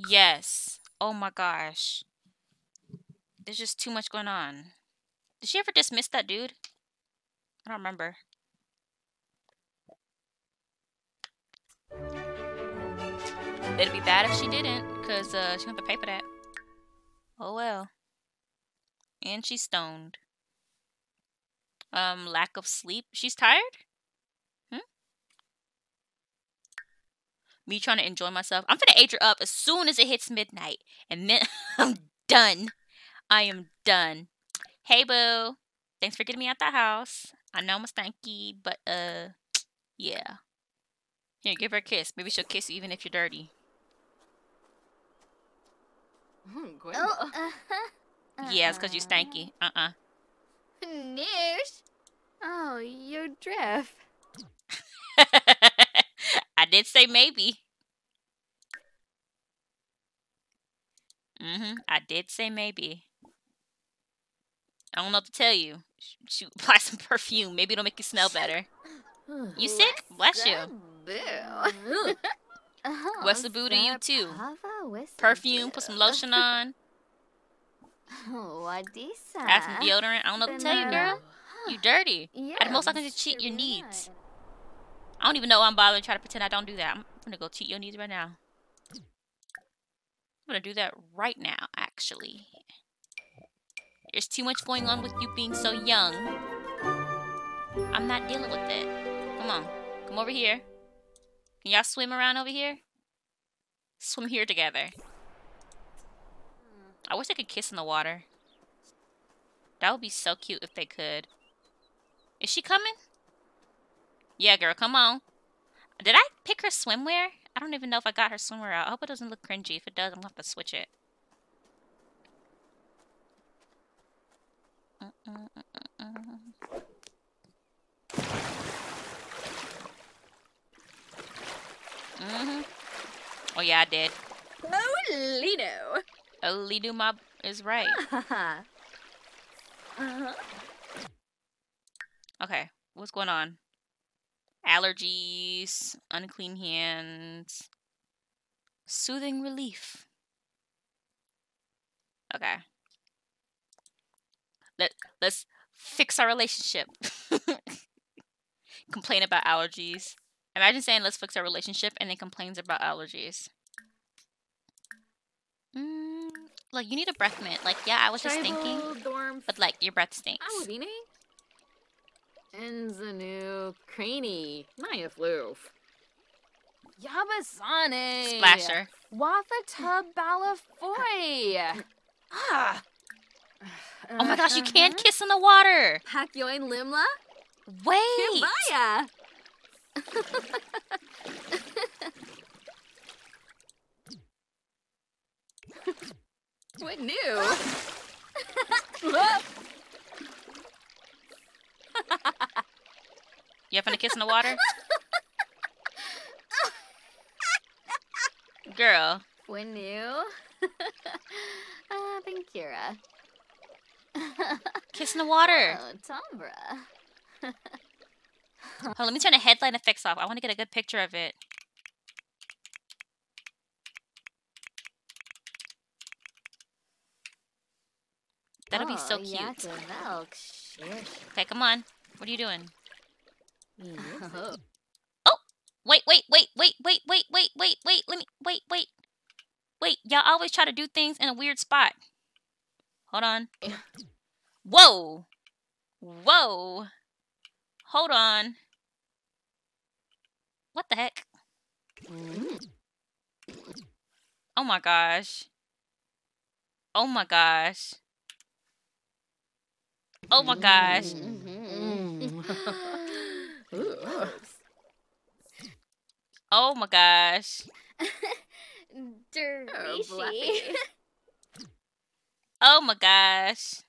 Yes. Oh my gosh. There's just too much going on. Did she ever dismiss that dude? I don't remember. It'd be bad if she didn't, because uh, she have to pay for that. Oh well. And she's stoned. Um, lack of sleep. She's tired? Hmm? Me trying to enjoy myself. I'm gonna age her up as soon as it hits midnight. And then I'm done. I am done. Hey boo. Thanks for getting me out the house. I know I'm a stanky, but uh yeah. Here, give her a kiss. Maybe she'll kiss you even if you're dirty. Oh, uh, Yeah, it's because you stanky. Uh-uh. Noosh. Oh, you drift. I did say maybe. Mm-hmm. I did say maybe. I don't know what to tell you. Sh- Shoot, apply some perfume. Maybe it'll make you smell better. You sick? Bless you. Boo. What's the boo to you too? Perfume, put some lotion on, add some deodorant. I don't know what to tell you, girl. You dirty. At most, I can just cheat your needs. I don't even know I'm bothering trying to pretend I don't do that. I'm gonna go cheat your knees right now. I'm gonna do that right now, actually. There's too much going on with you being so young. I'm not dealing with it. Come on. Come over here. Can y'all swim around over here? Swim here together. I wish they could kiss in the water. That would be so cute if they could. Is she coming? Yeah, girl, come on. Did I pick her swimwear? I don't even know if I got her swimwear out. I hope it doesn't look cringy. If it does, I'm gonna have to switch it. Mm-mm-mm-mm. Mhm. Oh yeah, I did. Oh, Lino. Oh, Lidu Mob is right. uh-huh. Okay, what's going on? Allergies, unclean hands, soothing relief. Okay. Let let's fix our relationship. Complain about allergies. Imagine saying let's fix our relationship and then complains about allergies. Mm, like you need a breath mint. Like yeah, I was just thinking, Dorm. but like your breath stinks. Awudine? Enzanu Craney. Maya Floof. Yabasane. Splasher. Watha Tub Balafoy. Ah. Oh my gosh, you Uh-huh. can't kiss in the water. Hakyoin Limla? Wait. Kibaya. what new? You having a kiss in the water? Girl. What new? uh, thank Kira. Kiss in the water. Oh, Tombra. Hold let me turn the headline effects off. I want to get a good picture of it. That'll be so Oh, cute. Yata Okay, come on. What are you doing? Oh. Wait, wait, wait, wait, wait, wait, wait, wait, wait. Let me wait, wait. Wait, y'all always try to do things in a weird spot. Hold on. Whoa. Whoa. Hold on. What the heck? Mm. Oh my gosh. Oh my gosh. Oh my gosh. Mhm. Ooh. Oh my gosh. Dervishi. Oh my gosh.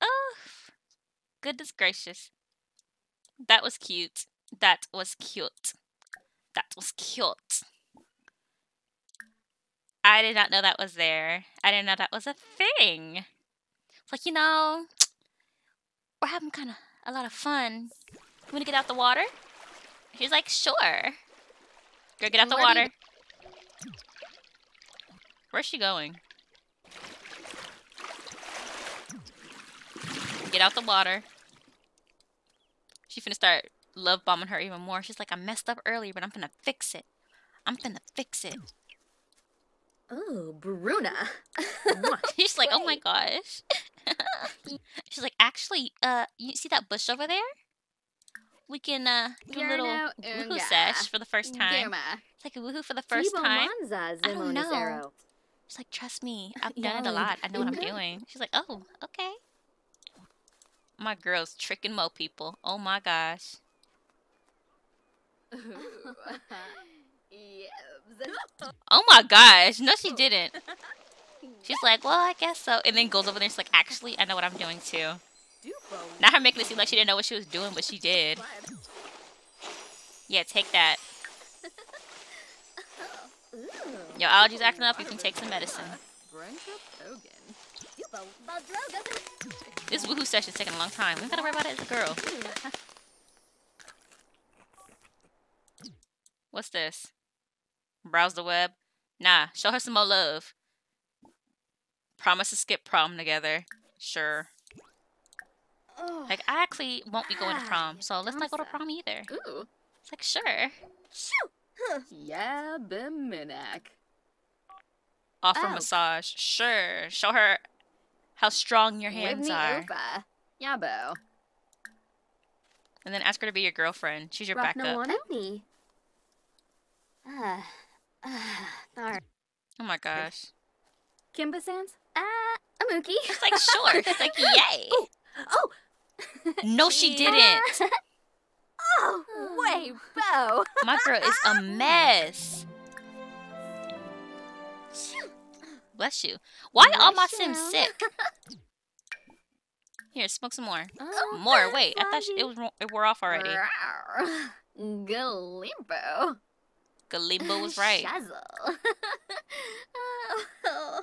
Oh, goodness gracious. That was cute. That was cute. That was cute. I did not know that was there. I didn't know that was a thing. It's like, you know, we're having kind of a lot of fun. You want to get out the water? She's like, sure. Go get out the Where water. Where's she going? Get out the water. She finna start love bombing her even more. She's like, I messed up earlier, but I'm finna fix it. I'm finna fix it. Oh, Bruna. She's like, oh my gosh. She's like, actually, uh, you see that bush over there? We can uh do a little woohoo unga. sesh for the first time. It's like a woohoo for the first time. Manza I don't know. She's like, trust me, I've done it a lot. I know what I'm doing. She's like, oh, okay. My girl's tricking mo people. Oh my gosh. Oh my gosh. No, she didn't. She's like, well, I guess so. And then goes over there and she's like, actually, I know what I'm doing too. Not her making it seem like she didn't know what she was doing, but she did. Yeah, take that. Your allergies acting up, you can take some medicine. This woohoo session's taking a long time. We gotta worry about it as a girl. What's this? Browse the web? Nah, show her some more love. Promise to skip prom together. Sure. Oh. Like, I actually won't be going to Ah, prom, so let's not go to prom either. Ooh. It's like, sure. Yeah, Biminak. Offer Oh. massage. Sure. Show her how strong your hands Whitney are. Opa. Yabo. And then ask her to be your girlfriend. She's your backup. Wanani. Ah. Oh my gosh. Kimba Sands? Ah. Amuki. It's like, sure. She's like, yay. Oh! No, she didn't. Oh, way, Bo! My girl is a mess. Bless you. Why all my Sims you. sick? Here, smoke some more. Oh, More. Wait, I thought she, it was it wore off already. Rawr. Galimbo. Was right. Shazzle. oh.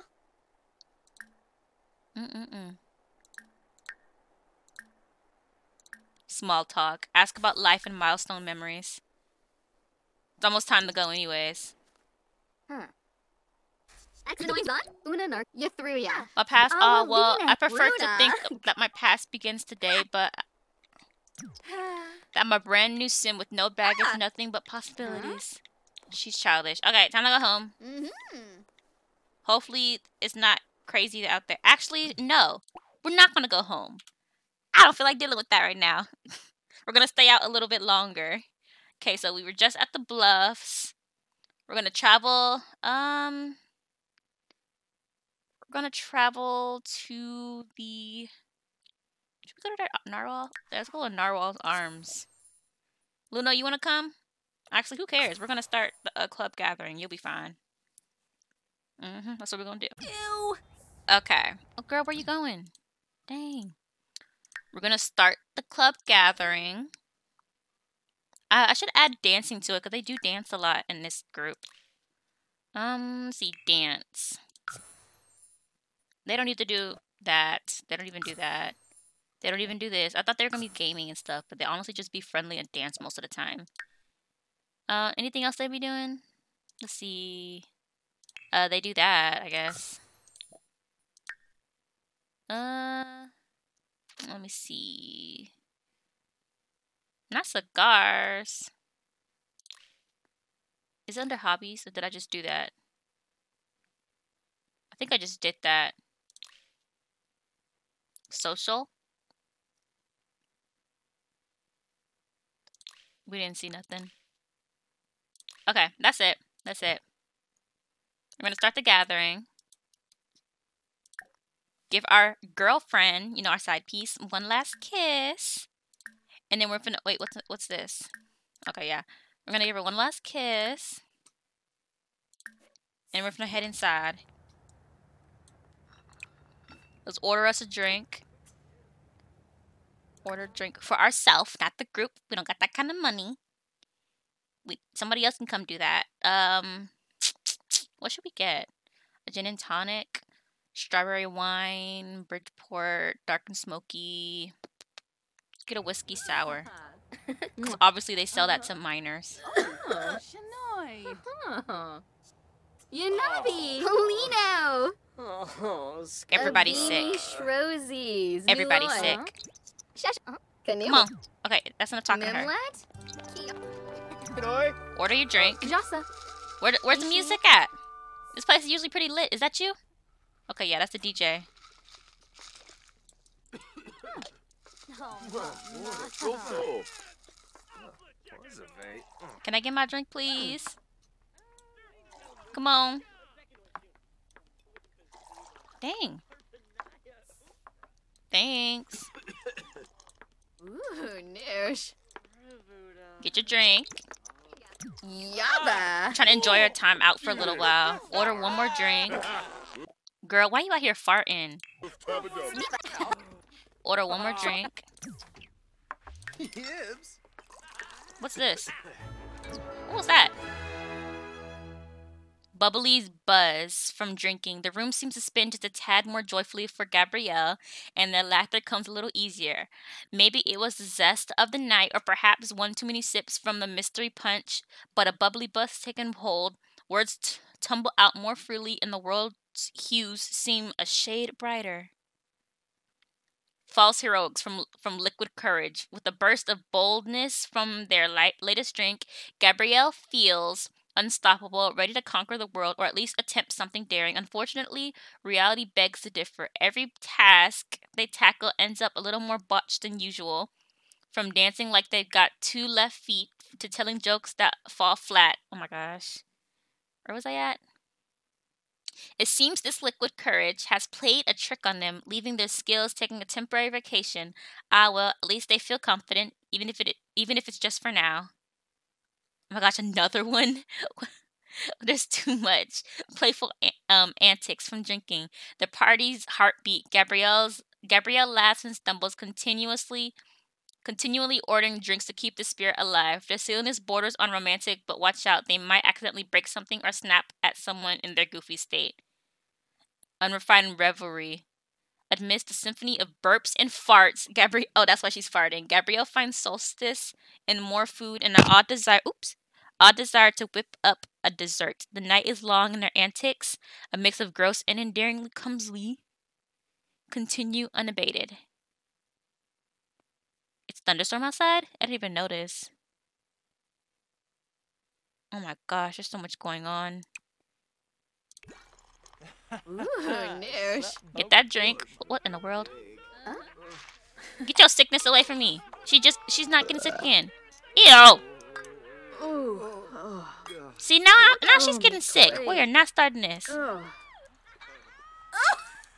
Mm-mm-mm. Small talk. Ask about life and milestone memories. It's almost time to go, anyways. Accident on. Una nar. You through ya. My past. Oh, Oh, well, I prefer to think that my past begins today, but that I'm a brand new sim with no baggage, Ah. nothing but possibilities. She's childish. Okay, time to go home. Mm-hmm. Hopefully, it's not crazy out there. Actually, no, we're not gonna go home. I don't feel like dealing with that right now. we're gonna stay out a little bit longer. Okay, so we were just at the bluffs. We're gonna travel. Um, we're gonna travel to the. Should we go to Nar- Narwhal? Let's go to Narwhal's Arms. Luna, you wanna come? Actually, who cares? We're gonna start a club gathering. You'll be fine. Mm-hmm. That's what we're gonna do. Ew. Okay. Oh, girl, where are you going? Dang. We're gonna start the club gathering. Uh, I should add dancing to it because they do dance a lot in this group. Um, see, dance. They don't need to do that. They don't even do that. They don't even do this. I thought they were gonna be gaming and stuff, but they honestly just be friendly and dance most of the time. Uh, anything else they be doing? Let's see. Uh, they do that, I guess. Uh, let me see. Not cigars. Is it under hobbies, or did I just do that? I think I just did that. Social? We didn't see nothing. Okay, that's it. That's it. We're gonna start the gathering. Give our girlfriend, you know, our side piece, one last kiss. And then we're gonna wait, what's what's this? Okay, yeah. We're gonna give her one last kiss. And we're gonna head inside. Let's order us a drink. Order drink for ourselves, not the group. We don't got that kind of money. We somebody else can come do that. Um what should we get? A gin and tonic, strawberry wine, Bridgeport, dark and smoky. Get a whiskey sour. 'Cause obviously they sell that to minors. Oh. Shanoy. Huh. Yanabi. Polino. Oh, Everybody's sick. Shrosies. Everybody's sick. Shush. Uh, Come on. Okay, that's enough talking to her. Mimlet. Order your drink. Uh, Jasa. Where, where's the music at? This place is usually pretty lit. Is that you? Okay, yeah, that's the DJ. Can I get my drink, please? Come on. Dang. Thanks. Ooh, noosh. Get your drink. Yabba. trying to enjoy our time out for a little while. Order one more drink. Girl, why you out here farting? Order one more drink. What's this? What was that? Bubbly's buzz from drinking. The room seems to spin just a tad more joyfully for Gabrielle, and their laughter comes a little easier. Maybe it was the zest of the night, or perhaps one too many sips from the mystery punch, but a bubbly buzz taken hold. Words t- tumble out more freely, and the world's hues seem a shade brighter. False heroics from from Liquid Courage. With a burst of boldness from their light, latest drink, Gabrielle feels unstoppable, ready to conquer the world or at least attempt something daring. Unfortunately, reality begs to differ. Every task they tackle ends up a little more botched than usual. From dancing like they've got two left feet to telling jokes that fall flat. Oh my gosh. Where was I at? It seems this liquid courage has played a trick on them, leaving their skills taking a temporary vacation. Ah well, at least they feel confident, even if it even if it's just for now. Oh my gosh, another one. There's too much playful um, antics from drinking. The party's heartbeat. Gabrielle's Gabrielle laughs and stumbles continuously, continually ordering drinks to keep the spirit alive. Their silliness borders on romantic, but watch out, they might accidentally break something or snap at someone in their goofy state. Unrefined revelry. Amidst the symphony of burps and farts, Gabrielle. Oh, that's why she's farting. Gabrielle finds solstice and more food and an odd desire. Oops. Odd desire to whip up a dessert. The night is long and their antics, a mix of gross and endearingly clumsily, continue unabated. It's thunderstorm outside? I didn't even notice. Oh my gosh, there's so much going on. Ooh, noosh. Get that drink. What in the world? Uh, Get your sickness away from me. She just, she's not getting sick again. Ew! See, now, now she's oh, getting sick. We are not starting this. Oh.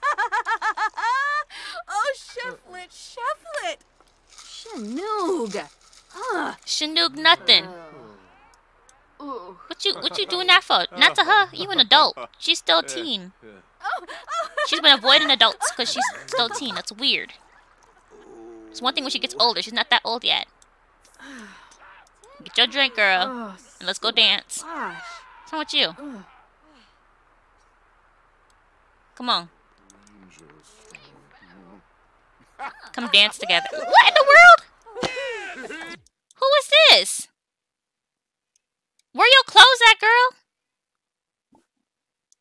oh, Shufflet, Shufflet. Shanoog. Huh. Shanoog nothing. Oh. Ooh. What you, what you doing that for? Not to her. You an adult. She's still a teen. Oh, oh. She's been avoiding adults because she's still a teen. That's weird. It's one thing when she gets older. She's not that old yet. Get your drink, girl, Oh, and let's go dance. gosh. What's wrong with you? Come on. Come dance together. What in the world? Who is this? Where your clothes at, girl?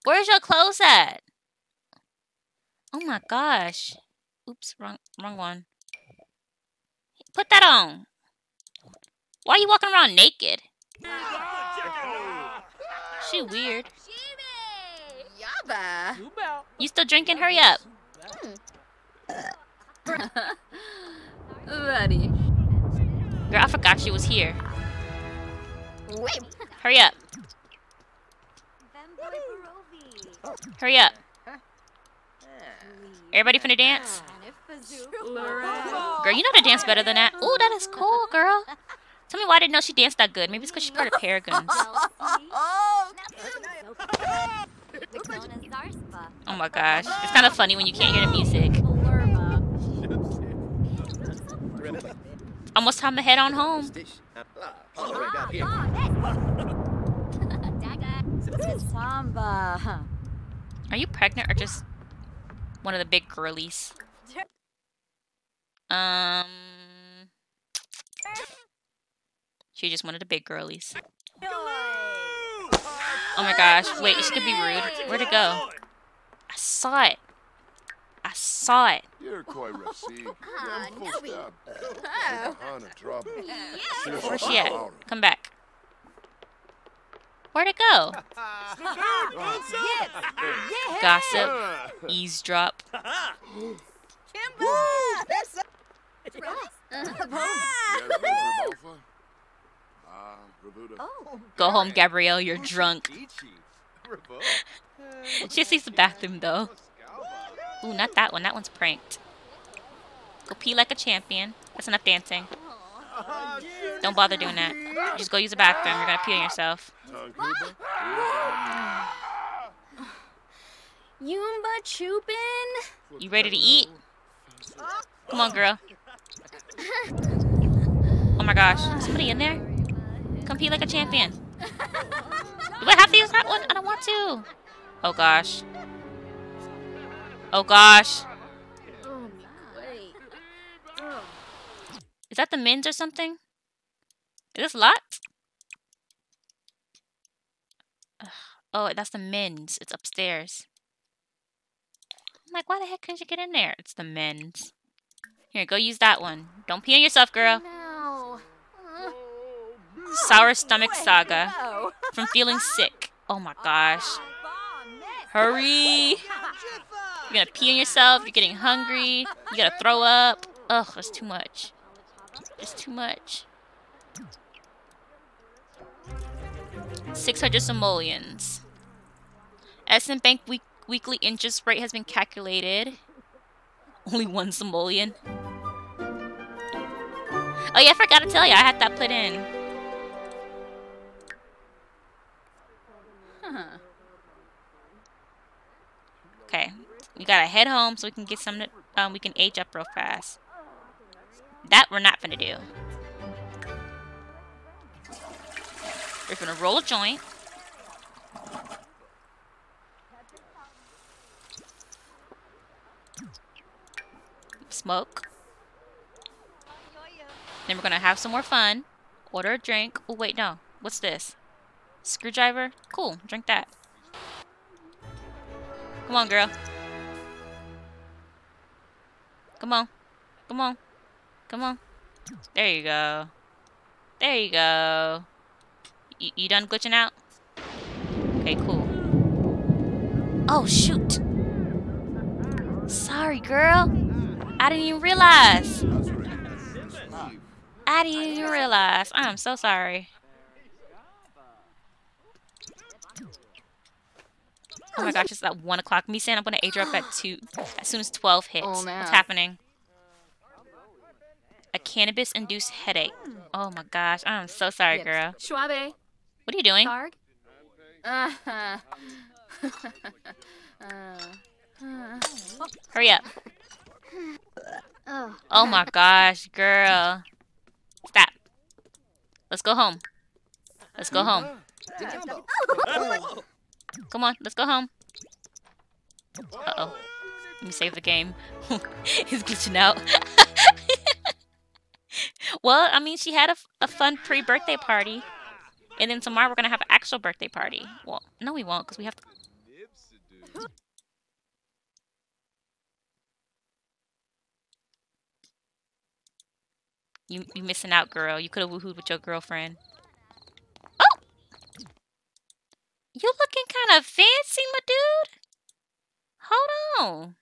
Where's your clothes at? Oh my gosh. Oops, wrong wrong one. Put that on. Why are you walking around naked? She weird. You still drinking? Hurry up. Buddy. Girl, I forgot she was here. Wait. Hurry up. Hurry up. Everybody finna dance? Girl, you know how to dance better than that. Ooh, that is cool, girl. Tell me why I didn't know she danced that good. Maybe it's because she's part of Paragons. Oh my gosh. It's kind of funny when you can't hear the music. Almost time to head on home. Samba. Are you pregnant or just one of the big girlies? Um. She just of the big girlies. Oh my gosh. Wait, she could be rude. Where'd it go? I saw it. I saw it. You're quite received. Ah, Full Nobi. stab. Oh. Ton of trouble. Where's she at? Come back. Where'd it go? Gossip. Eavesdrop. Go home, Gabrielle. You're drunk. She sees the bathroom though. Ooh, not that one. That one's pranked. Go pee like a champion. That's enough dancing. Don't bother doing that. Just go use the bathroom. You're gonna pee on yourself. Yumba Chupin? You ready to eat? Come on, girl. Oh my gosh. Somebody in there? Come pee like a champion. Do I have to use that one? I don't want to. Oh gosh. Oh gosh. Is that the men's or something? Is this locked? Ugh. Oh, that's the men's. It's upstairs. I'm like, why the heck couldn't you get in there? It's the men's. Here, go use that one. Don't pee on yourself, girl. No. Uh, Sour stomach way saga go. from feeling sick. Oh my gosh. Hurry. You're gonna pee on yourself. You're getting hungry. You gotta throw up. Ugh, that's too much. It's too much. 600 simoleons. SM Bank week weekly interest rate has been calculated. Only one simoleon. Oh yeah, I forgot to tell you. I had that put in. Huh. Okay, we gotta head home so we can get some. Um, we can age up real fast. That we're not gonna do. We're gonna roll a joint. Smoke. Then we're gonna have some more fun. Order a drink. Oh wait, no. What's this? Screwdriver? Cool. Drink that. Come on, girl. Come on. Come on. Come on. There you go. There you go. You, you done glitching out? Okay, cool. Oh, shoot. Sorry, girl. I didn't even realize. I didn't even realize. I'm so sorry. Oh my gosh, it's at 1 o'clock. Me saying I'm going to age up at 2 as soon as 12 hits. Oh, What's happening? A cannabis-induced headache. Oh my gosh, I'm so sorry, girl. Schwabe. What are you doing? Targ. Uh-huh. uh, uh. Hurry up. Oh. Oh my gosh, girl. Stop. Let's go home. Let's go home. Come on, let's go home. Uh-oh. Let me save the game. He's glitching out. well, I mean, she had a, a fun pre-birthday party. And then tomorrow we're going to have an actual birthday party. Well, no we won't because we have to... You, you missing out, girl. You could have woohooed with your girlfriend. Oh! You looking kind of fancy, my dude. Hold on.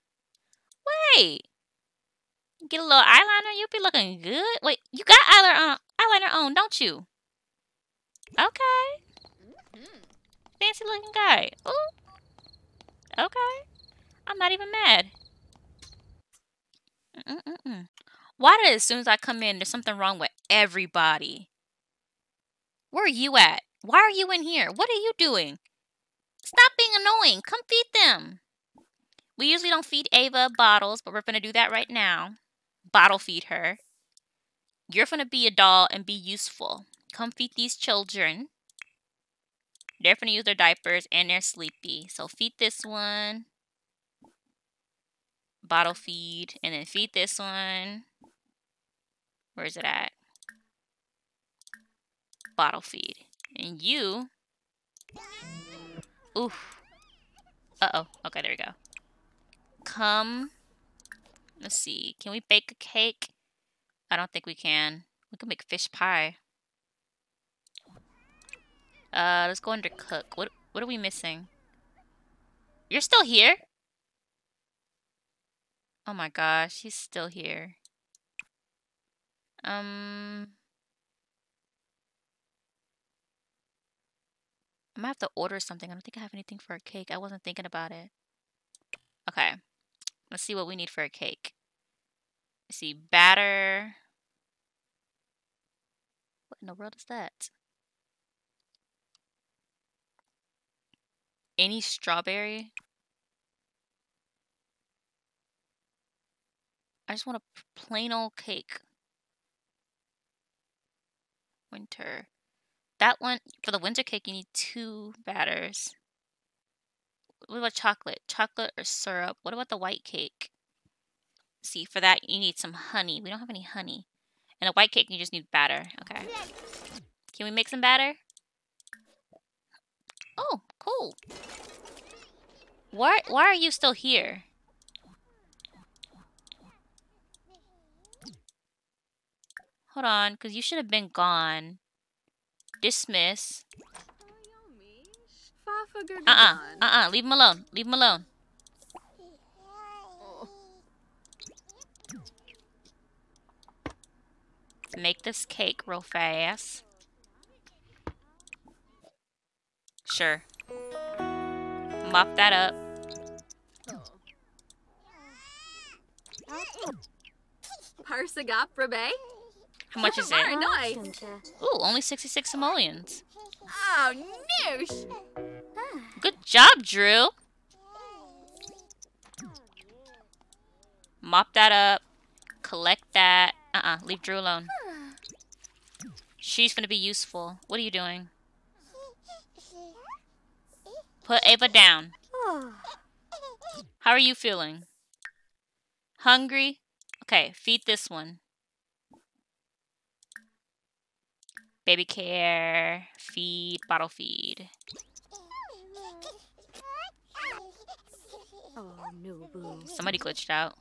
Wait. Get a little eyeliner. You'll be looking good. Wait, you got eyeliner on, eyeliner on, don't you? Okay. Fancy looking guy. Ooh. Okay. I'm not even mad. Mm-mm-mm. Why did as soon as I come in, there's something wrong with everybody? Where are you at? Why are you in here? What are you doing? Stop being annoying. Come feed them. We usually don't feed Ava bottles, but we're going to do that right now. Bottle feed her. You're going to be a doll and be useful. Come feed these children. They're going to use their diapers and they're sleepy. So feed this one. Bottle feed. And then feed this one. Where is it at? Bottle feed. And you. Oof. Uh oh. Okay, there we go. Come. Let's see. Can we bake a cake? I don't think we can. We can make fish pie. Uh, let's go under cook. What what are we missing? You're still here? Oh my gosh, he's still here. Um I might have to order something. I don't think I have anything for a cake. I wasn't thinking about it. Okay. Let's see what we need for a cake. Let's see, batter. What in the world is that? Any strawberry? I just want a plain old cake. Winter. That one, for the winter cake, you need two batters. What about chocolate? Chocolate or syrup? What about the white cake? See, for that, you need some honey. We don't have any honey. And a white cake, you just need batter. Okay. Can we make some batter? Oh, cool. Why, why are you still here? Hold on, because you should have been gone. Dismiss. Uh-uh, uh-uh, leave him alone. Leave him alone. Make this cake real fast. Sure. Mop that up. Parsagap Rabe? How much is it? Maranoy. Ooh, only 66 simoleons. Oh, noosh. Good job, Drew. Mop that up. Collect that. Uh-uh, leave Drew alone. She's gonna be useful. What are you doing? Put Ava down. How are you feeling? Hungry? Okay, feed this one. Baby care. Feed. Bottle feed. Oh, no, boo. Somebody glitched out.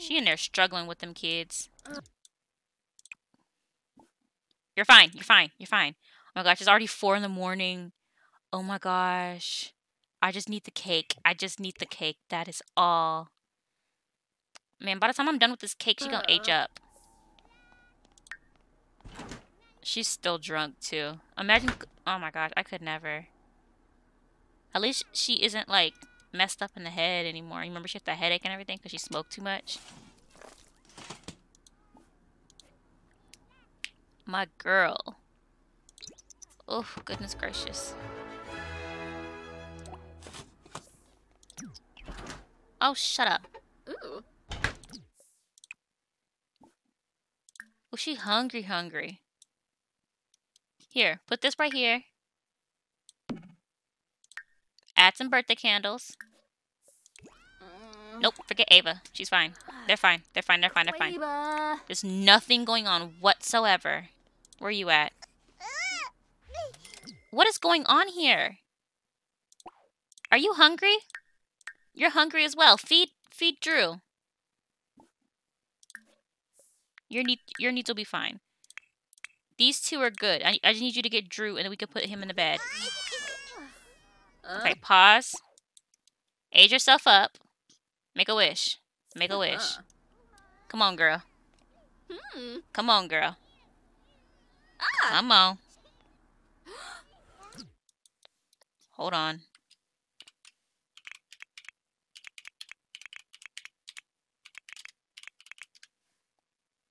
She in there struggling with them kids. You're fine. You're fine. You're fine. Oh my gosh, it's already four in the morning. Oh my gosh. I just need the cake. I just need the cake. That is all. Man, by the time I'm done with this cake, she's gonna age up. She's still drunk too. Imagine. Oh my gosh, I could never. At least she isn't like messed up in the head anymore. You remember she had the headache and everything because she smoked too much? My girl. Oh, goodness gracious. Oh, shut up. Ooh. Oh, she hungry, hungry. Here, put this right here. Add some birthday candles. Mm. Nope, forget Ava. She's fine. They're fine. They're fine. They're fine. They're fine. Reba. There's nothing going on whatsoever. Where are you at? What is going on here? Are you hungry? You're hungry as well. Feed feed Drew. Your need your needs will be fine. These two are good. I, I just need you to get Drew and then we can put him in the bed. Okay, pause. Age yourself up. Make a wish. Make a wish. Come on, girl. Come on, girl. Come on. Hold on.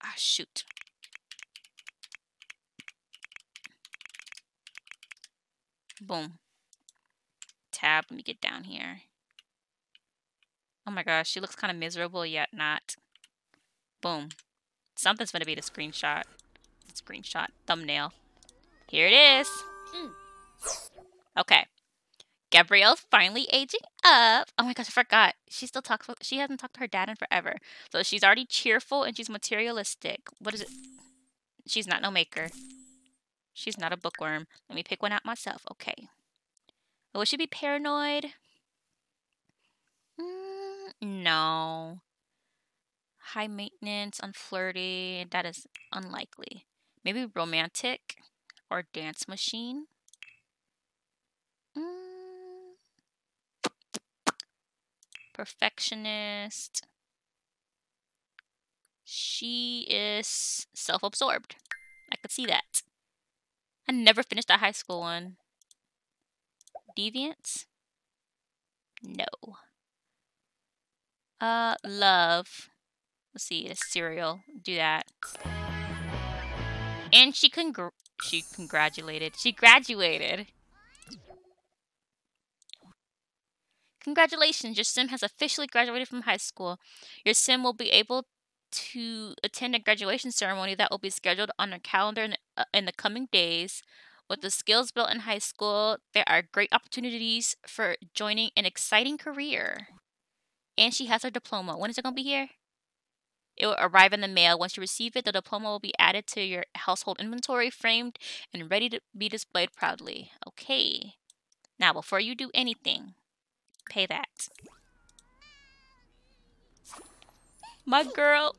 Ah, shoot. Boom. Tab, let me get down here. Oh my gosh, she looks kind of miserable, yet not. Boom. Something's gonna be the screenshot. Screenshot. Thumbnail. Here it is. Mm. Okay. Gabrielle's finally aging up. Oh my gosh, I forgot. She still talks with, she hasn't talked to her dad in forever. So she's already cheerful and she's materialistic. What is it? She's not no maker. She's not a bookworm. Let me pick one out myself. Okay. Oh, she be paranoid? Mm, no. High maintenance, unflirty. That is unlikely. Maybe romantic or dance machine. Mm. Perfectionist. She is self absorbed. I could see that. I never finished a high school one. Deviance? No. Uh, love. Let's see, a cereal. Do that. And she congr- she congratulated. She graduated. Congratulations, your sim has officially graduated from high school. Your sim will be able to attend a graduation ceremony that will be scheduled on her calendar in, uh, in the coming days. With the skills built in high school, there are great opportunities for joining an exciting career. And she has her diploma. When is it going to be here? It will arrive in the mail. Once you receive it, the diploma will be added to your household inventory, framed and ready to be displayed proudly. Okay. Now, before you do anything, pay that. My girl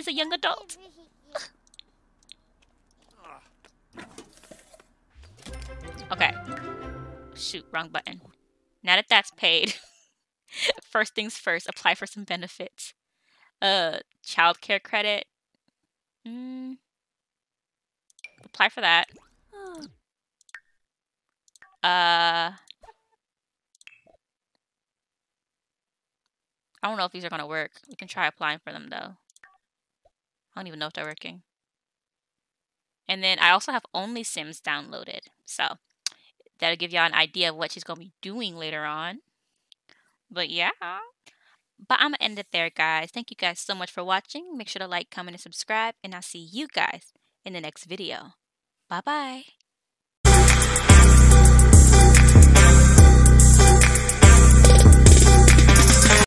is a young adult. Okay. Shoot, wrong button. Now that that's paid, first things first, apply for some benefits. Uh, childcare credit. Mm. Apply for that. Uh, I don't know if these are gonna work. We can try applying for them though. I don't even know if they're working. And then I also have Only Sims downloaded. So that'll give y'all an idea of what she's gonna be doing later on. But yeah. But I'm gonna end it there, guys. Thank you guys so much for watching. Make sure to like, comment, and subscribe. And I'll see you guys in the next video. Bye bye.